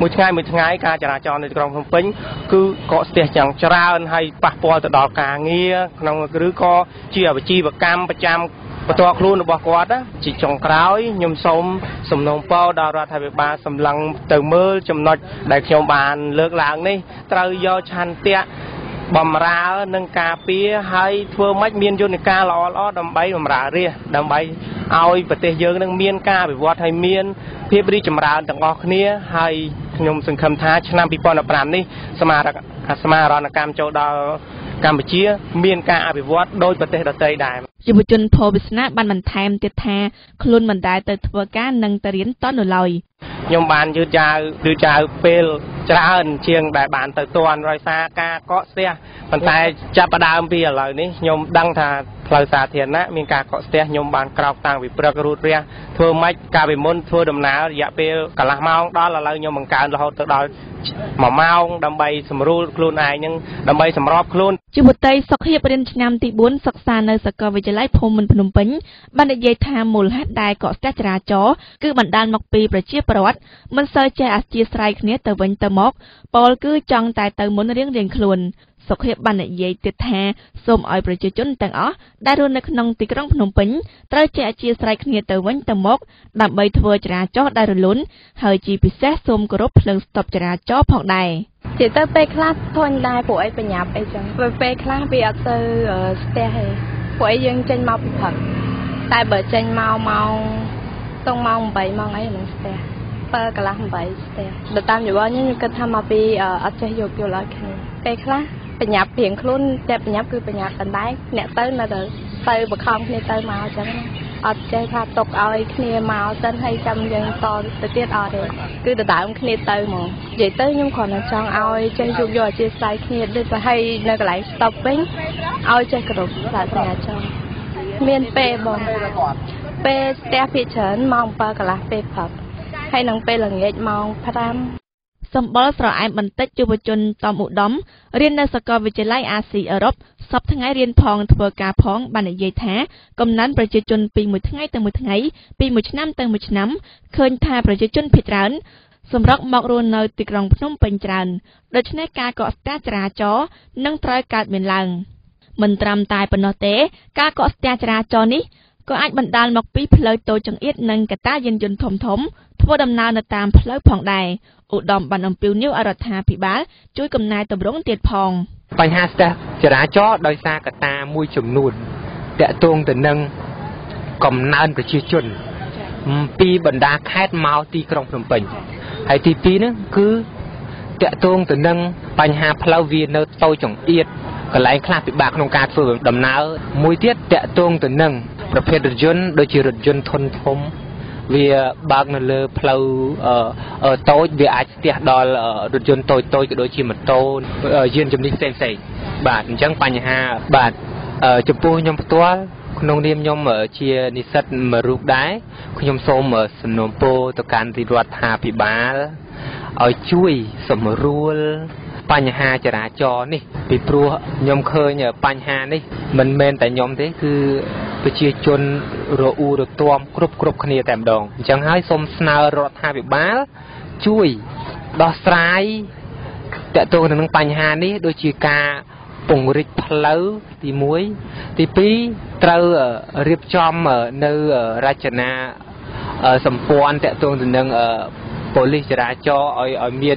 មួយថ្ងៃមួយថ្ងៃការចរាចរណ៍នៅក្រុងភ្នំពេញគឺកកស្ទះយ៉ាងច្រើនហើយប៉ះពាល់ទៅដល់ការងារក្នុងឬក៏ជាអាជីវកម្មប្រចាំ បន្ទាល់ខ្លួនរបស់គាត់ជាចុងក្រោយខ្ញុំសូមសំណូមពរដល់រដ្ឋាភិបាលសម្លឹងទៅមើលចំណុចដែលខ្ញុំបានលើកឡើងនេះត្រូវយកឆន្ទៈបំរើនឹងការពារហើយធ្វើម៉េចមានយន្តការល្អល្អដើម្បីបំរើរាជដើម្បីឲ្យប្រទេសយើងនឹងមានការអភិវឌ្ឍហើយមានភាពរីកចម្រើនទាំងអស់គ្នាហើយខ្ញុំសង្ឃឹមថាឆ្នាំ2015នេះសមារសមារណកម្មចូលដល់ កម្ពុជាមានការអភិវឌ្ឍដោយប្រទេសដទៃដែរយុវជនភោវិស្នាបានបន្ថែមទៀតថាខ្លួនមិនដែលទៅធ្វើការនិងទៅរៀនតនៅឡើយខ្ញុំបានយឺតយ៉ាវយឺតយ៉ាវពេល ច្រើនជាងដែលបានទៅទាន់រយសារការកកស្ទះប៉ុន្តែចាប់ផ្ដើមពីឥឡូវនេះខ្ញុំដឹងថាផ្លូវសាធារណៈមានការកកស្ទះខ្ញុំបានក្រោកតាំងពីព្រឹករូតរះធ្វើម៉េចកាលពីមុនធ្វើដំណើររយៈពេលកន្លះម៉ោងដល់ឥឡូវខ្ញុំបង្កើនរហូតទៅដល់1ម៉ោងដើម្បីសម្រួលខ្លួនឯងនឹងដើម្បីសម្របខ្លួនយុវតីសុខភាពរៀនឆ្នាំទី4សិក្សានៅសាកលវិទ្យាល័យភូមិន្ទភ្នំពេញបាននិយាយថាមូលហេតុដែលកកស្ទះចរាចរណ៍គឺបណ្ដាលមកពីប្រជាពលរដ្ឋមិនសូវចេះអធ្យាស្រ័យគ្នាទៅវិញទៅមកពលគឺចង់តែទៅមុនរៀងរៀងខ្លួនសុខភាពបាននិយាយទៀតថាសូមឲ្យប្រជាជនទាំងអស់ដែលរស់នៅក្នុងទីក្រុងភ្នំពេញត្រូវចេះអធ្យាស្រ័យគ្នាទៅវិញទៅមកដើម្បីធ្វើចរាចរណ៍ដែលរលូនហើយជាពិសេសសូមគោរពភ្លើងស្តុបចរាចរណ៍ផងដែរជាទៅពេលខ្លះធន់ដែរពួកអីបញ្ញាប់អីចឹងពេលពេលខ្លះវាអត់ទៅស្ទះទេពួកអីយើងចេញមកពីព្រឹកតែបើចេញមកម៉ោងតងម៉ោង8ម៉ោងអីនឹងស្ទះ 7កន្លះ8ស្ទះទៅតាមយល់ខ្ញុំខ្ញុំគិតថាមកពីអត់ចេះយកយល់ឲ្យគ្នាពេលខ្លះបញ្ញាប់រៀងខ្លួនតែបញ្ញាប់គឺបញ្ញាប់ដណ្ដែកអ្នកទៅនៅទៅទៅបខំគ្នាទៅមកអញ្ចឹងអត់ចេះថាຕົកឲ្យគ្នាមកសិនហើយចាំយើងតទៅទៀតអត់ទេគឺដដើមគ្នាទៅហ្មងនិយាយទៅខ្ញុំគ្រាន់តែចង់ឲ្យចេះយកយកអធិស្ឋានគ្នាដូចទៅឲ្យនៅកន្លែង stop វិញឲ្យចេះគោរពសាសនាចង់មានពេលបងពេលស្ទះភាគច្រើនម៉ោង7កន្លះពេលព្រឹក ហើយនឹងពេលល្ងាចម៉ោង5សម្បល់ស្រអែមបន្តិចយុវជនតំឧត្តមរៀននៅសាកលវិទ្យាល័យអាស៊ីអឺរ៉ុបសប្ថ្ងៃរៀនផងធ្វើការផងបាននិយាយថាកំណើនប្រជាជនពីមួយថ្ងៃទៅមួយថ្ងៃពីមួយឆ្នាំទៅមួយឆ្នាំឃើញថាប្រជាជនភាគច្រើនសម្រុកមករស់នៅទីក្រុងភ្នំពេញច្រើនដូច្នេះការកកស្ទះចរាចរណ៍នឹងត្រូវកើតមានឡើងមិនត្រឹមតែប៉ុណ្ណោះទេ ការកកស្ទះចរាចរណ៍នេះ ក៏អាចបណ្ដាលមកពីផ្លូវតូចចង្អៀតនិងកត្តាយានយន្តធំធំធ្វើដំណើរនៅតាមផ្លូវផងដែរឧត្តមបានអំពាវនាវឲ្យរដ្ឋាភិបាលជួយកំណែតម្រង់ទៀតផងបញ្ហាស្ទះចរាចរណ៍ដោយសារកត្តាមួយចំនួនតកតងទៅនឹងកំណើនប្រជាជនពីបណ្ដាខេត្តមកទីក្រុងភ្នំពេញហើយទី2ហ្នឹងគឺតកតងទៅនឹងបញ្ហាផ្លូវវានៅតូចចង្អៀតកន្លែងខ្លះពិបាកក្នុងការធ្វើដំណើរមួយទៀតតកតងទៅនឹង ប្រភេទរថយន្តដូចជារថយន្តធុនធំវាបើកនៅលើផ្លូវតូចវាអាចស្ទះដល់រថយន្តតូចតូចក៏ដូចជាម៉ូតូយានជំនិះផ្សេងផ្សេងបាទអញ្ចឹងបញ្ហាបាទចំពោះខ្ញុំផ្ទាល់ក្នុងនាមខ្ញុំជានិស្សិតមួយរូបដែរខ្ញុំសូមសំណូមពរទៅកាន់រដ្ឋាភិបាលឲ្យជួយសម្រួលបញ្ហាចរាចរណ៍នេះពីព្រោះខ្ញុំឃើញបញ្ហានេះមិនមែនតែខ្ញុំទេគឺ ប្រជាជនរអ៊ូរទាំគ្រប់គ្រប់គ្នាតែម្ដងអញ្ចឹងហើយសូមស្នើរដ្ឋាភិបាលជួយដោះស្រាយតកតងនឹងបញ្ហានេះដូចជាការពង្រីកផ្លូវទី1ទី2ត្រូវរៀបចំនៅរចនាសម្ព័ន្ធតកតងទៅនឹង ប៉ូលីសចរាចរណ៍ឲ្យឲ្យមាន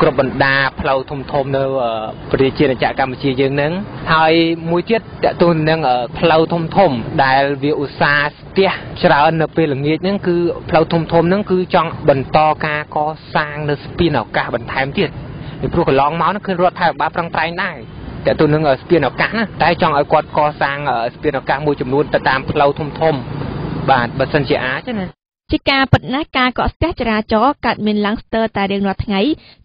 គ្រប់បណ្ដាផ្លូវធំធំនៅប្រជាជាតិកម្ពុជាយើងហ្នឹងហើយមួយទៀតតទៅនឹងផ្លូវធំធំ ដែលវាឧស្សាហ៍ស្ទះច្រើននៅពេលល្ងាចហ្នឹងគឺផ្លូវធំធំហ្នឹងគឺចង់បន្តការកសាងនៅស្ពានឱកាសបន្ថែមទៀតពីព្រោះកន្លងមកហ្នឹងគឺរដ្ឋាភិបាលប្រឹងប្រែងដែរតទៅនឹងស្ពានឱកាសណាតែចង់ឲ្យគាត់កសាងស្ពានឱកាសមួយចំនួនទៅតាមផ្លូវធំធំបាទបើសិនជាអាចណា ជាការពិតណាស់ការកកស្ទះចរាចរណ៍កើតមានឡើងស្ទើរតែរៀងរាល់ថ្ងៃ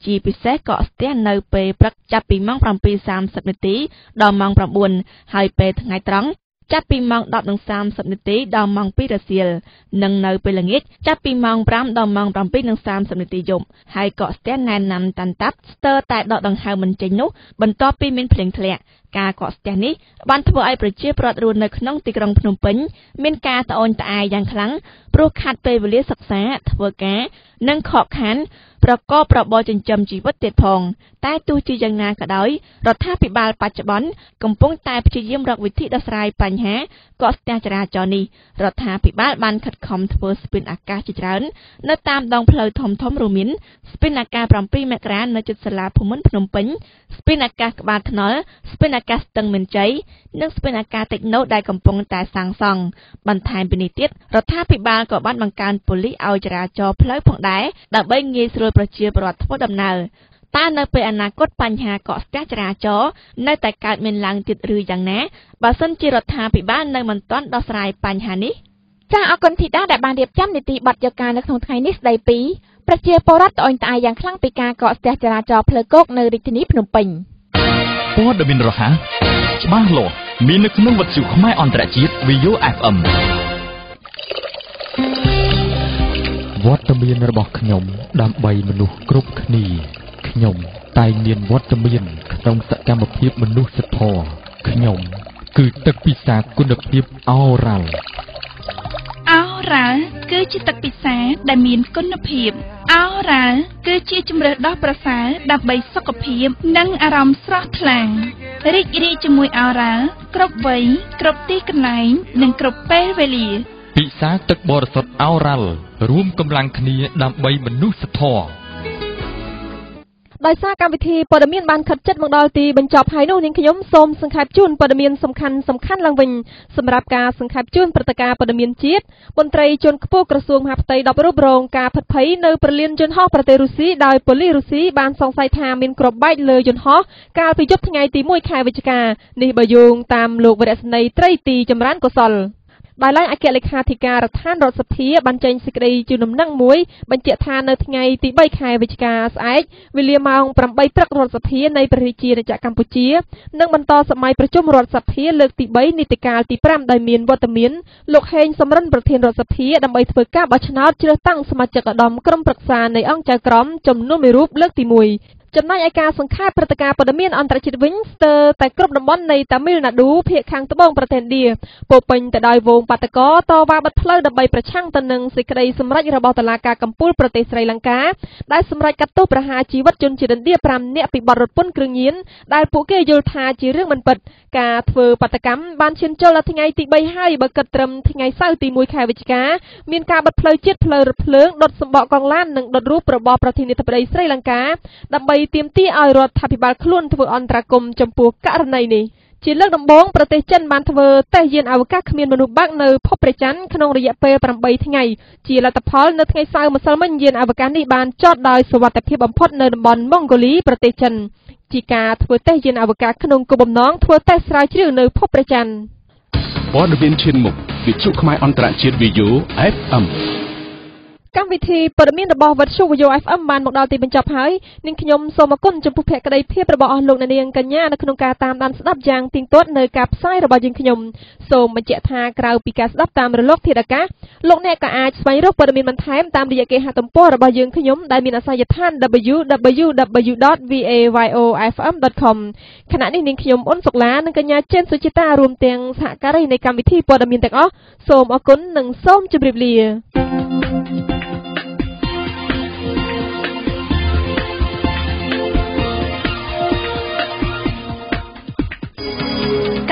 ជាពិសេសកកស្ទះនៅពេលព្រឹកចាប់ពីម៉ោង7:30នាទីដល់ម៉ោង9ហើយពេលថ្ងៃត្រង់ ចាប់ពីម៉ោង10:30នាទីដល់ម៉ោង2រសៀលនិងនៅពេលល្ងាចចាប់ពីម៉ោង5ដល់ម៉ោង7:30នាទីយប់ហើយកកស្ទះណែនណាំតាន់តាប់ស្ទើរតែដកដង្ហើមមិនចេញនោះបន្ទាប់ពីមានភ្លៀងធ្លាក់ការកកស្ទះនេះបានធ្វើឲ្យប្រជាពលរដ្ឋរស់នៅក្នុងទីក្រុងភ្នំពេញមានការត្អូញត្អែរយ៉ាងខ្លាំងព្រោះខាត់ពេលវេលាសិក្សាធ្វើការនិងខកខាន ប្រកបរបរចិញ្ចឹមជីវិតទៀតផង តែទោះជាយ៉ាងណាក៏ដោយរដ្ឋាភិបាលបច្ចុប្បន្នកំពុងតែព្យាយាមរកវិធីដោះស្រាយបញ្ហាកកស្ទះចរាចរណ៍នេះរដ្ឋាភិបាលបានខិតខំធ្វើស្ពានអាកាសជាច្រើននៅតាមដងផ្លូវធំៗរួមមានស្ពានអាកាស7មករានៅជិតសាលាភូមិន្ទភ្នំពេញស្ពានអាកាសក្បាលថ្នល់ស្ពានអាកាសស្ទឹងមានជ័យនិងស្ពានអាកាសតិចណូដែលកំពុងតែសាងសង់បន្ថែមពីនេះទៀតរដ្ឋាភិបាលក៏បានបង្កើនប៉ូលីសឲ្យចរាចរណ៍ផ្លូវផងដែរដើម្បីងាយស្រួលប្រជាពលរដ្ឋធ្វើដំណើរតើនៅពេលអនាគតបញ្ហាកកស្ទះចរាចរណ៍នៅតែកើតមានឡើងទៀតឬយ៉ាងណាបើសិនជារដ្ឋាភិបាលនៅមិនទាន់ដោះស្រាយបញ្ហានេះចាអរគុណធីតាដែលបានរៀបចំនីតិបទយកការនៅក្នុងថ្ងៃនេះស្ដីពីប្រជាពលរដ្ឋត្អូញត្អែរយ៉ាងខ្លាំងពីការកកស្ទះចរាចរណ៍ផ្លូវគោកនៅរាជធានីភ្នំពេញព័ត៌មានរហ័សច្បាស់លាស់មាននៅក្នុងវិទ្យុខ្មែរអន្តរជាតិ VO FM វត្តមានរបស់ខ្ញុំ ដើម្បីមនុស្សគ្រប់គ្នាខ្ញុំ តែងមានវត្តមានក្នុងសកម្មភាពមនុស្សធម៌ខ្ញុំ គឺទឹកពិសាគុណភាពអូរ៉ាល់អូរ៉ាល់គឺជាទឹកពិសាដែលមានគុណភាពអូរ៉ាល់គឺជាជំរើសដ៏ប្រសើរដើម្បីសុខភាព និងអារម្មណ៍ស្រស់ថ្លារីករាយជាមួយអូរ៉ាល់គ្រប់វ័យគ្រប់ទីកន្លែង និងគ្រប់ពេលវេលាពិសាទឹកបរិសុទ្ធអូរ៉ាល់ រួមកម្លាំងគ្នាដើម្បីមនុស្សធម៌ដោយសារកម្មវិធីព័ត៌មានបានខិតជិតមកដល់ទីបញ្ចប់ហើយនោះនាងខ្ញុំសូមសង្ខេបជូនព័ត៌មានសំខាន់សំខាន់ឡើងវិញសម្រាប់ការសង្ខេបជូនព្រឹត្តិការណ៍ព័ត៌មានជាតិមន្ត្រីជាន់ខ្ពស់ក្រសួងមហាផ្ទៃ10រូបរងការផិតភ័យនៅប្រលានយន្តហោះប្រទេសរុស្ស៊ីដោយប៉ូលីសរុស្ស៊ីបានសង្ស័យថាមានគ្រាប់បែកលើយន្តហោះកាលពីយប់ថ្ងៃទី1ខែវិច្ឆិកានេះបើយោងតាមលោកវរៈស្នីត្រីទីចម្រើនកុសល ដោយឡែកអគ្គលេខាធិការដ្ឋានរដ្ឋសភាបានចេញសេចក្តីជូនដំណឹងមួយបញ្ជាក់ថានៅថ្ងៃទី3ខែវិច្ឆិកាស្អែកវេលាម៉ោង8ព្រឹករដ្ឋសភានៃព្រះរាជាណាចក្រកម្ពុជានឹងបន្តសម័យប្រជុំរដ្ឋសភាលើកទី3នីតិកាលទី5ដោយមានវត្តមានលោកហេងសំរិនប្រធានរដ្ឋសភាដើម្បីធ្វើការបោះឆ្នោតជ្រើសតាំងសមាជិកឧត្តមក្រុមប្រឹក្សានៃអង្គចៅក្រមចំនួន1រូបលើកទី1 ចំណែកឯការសង្ខេបព្រឹត្តិការណ៍ព័ត៌មានអន្តរជាតិវិញ ស្ទើរតែគ្រប់តំបន់នៃតាមីលណាឌូភាគខាងត្បូងប្រទេសឥណ្ឌាពោពេញទៅដោយវងបាតកោតវ៉ាបិទផ្លូវដើម្បីប្រឆាំងទៅនឹងសេចក្តីសម្រេចរបស់តុលាការកំពូលប្រទេសស្រីលង្កាដែលសម្រេចកាត់ទោសប្រហារជីវិតជនជាតិឥណ្ឌា5នាក់ពីបទរត់ពន្ធគ្រឿងញៀនដែលពួកគេយល់ថាជារឿងមិនពិតការធ្វើបាតកម្មបានឈានចូលដល់ថ្ងៃទី3ហើយបើគិតត្រឹមថ្ងៃសៅរ៍ទី1ខែវិច្ឆិកាមានការបិទផ្លូវជាតិផ្លូវរថភ្លើងដុតសម្បកកងឡាននិងដុតរូបរបស់ប្រធានាធិបតីស្រីលង្កាដើម្បីទាមទារឲ្យរដ្ឋាភិបាលខ្លួនធ្វើអន្តរាគមន៍ចំពោះករណីនេះជាលើកដំបូងប្រទេសចិនបានធ្វើតេស្តយានអវកាសគ្មានមនុស្សបើកនៅភពព្រះច័ន្ទក្នុងរយៈពេល8ថ្ងៃជាលទ្ធផលនៅថ្ងៃសៅរ៍ម្សិលមិញយានអវកាសនេះបានចតដោយសុវត្ថិភាពបំផុតនៅតំបន់ម៉ុងហ្គូលីប្រទេសចិនជាការធ្វើតេស្តយានអវកាសក្នុងគោលបំណងធ្វើតេស្តស្រាវជ្រាវនៅភពព្រះច័ន្ទព័ត៌មានឈានមុខវិទ្យុខ្មែរអន្តរជាតិ VO FM កម្មវិធីព័ត៌មានរបស់វិទ្យុ VO FM បានមកដល់ទីបញ្ចប់ហើយនាងខ្ញុំសូមអគុណចំពោះភក្ដីភាពរបស់អស់លោកអ្នកនាងកញ្ញានៅក្នុងការតាមដានស្ដាប់យ៉ាងទៀងទាត់នៅការផ្សាយរបស់យើងខ្ញុំសូមបញ្ជាក់ថាក្រៅពីការស្ដាប់តាមរលកធាតុអាកាសលោកអ្នកក៏អាចស្វែងរកព័ត៌មានបន្ថែមតាមរយៈគេហទំព័ររបស់យើងខ្ញុំដែលមានអាសយដ្ឋាន www.voifm.com ខណៈនេះនាងខ្ញុំអ៊ុនសុកឡានិងកញ្ញាចេនសុចិតារួមទាំងសហការីនៃកម្មវិធីព័ត៌មានទាំងអស់សូមអគុណនិងសូមជម្រាបលា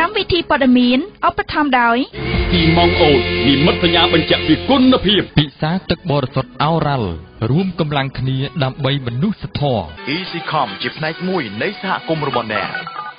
កម្មវិធីព័ត៌មានឧបត្ថម្ភដោយទីម៉ងអូតនិមិត្តសញ្ញាបញ្ជាក់ពីគុណភាពពិក្សាទឹកបរិសុទ្ធអូរ៉ាល់រួមកម្លាំងគ្នាដើម្បីមនុស្សធម៌ EasyCom ជាផ្នែកមួយនៃសហគមន៍របស់អ្នក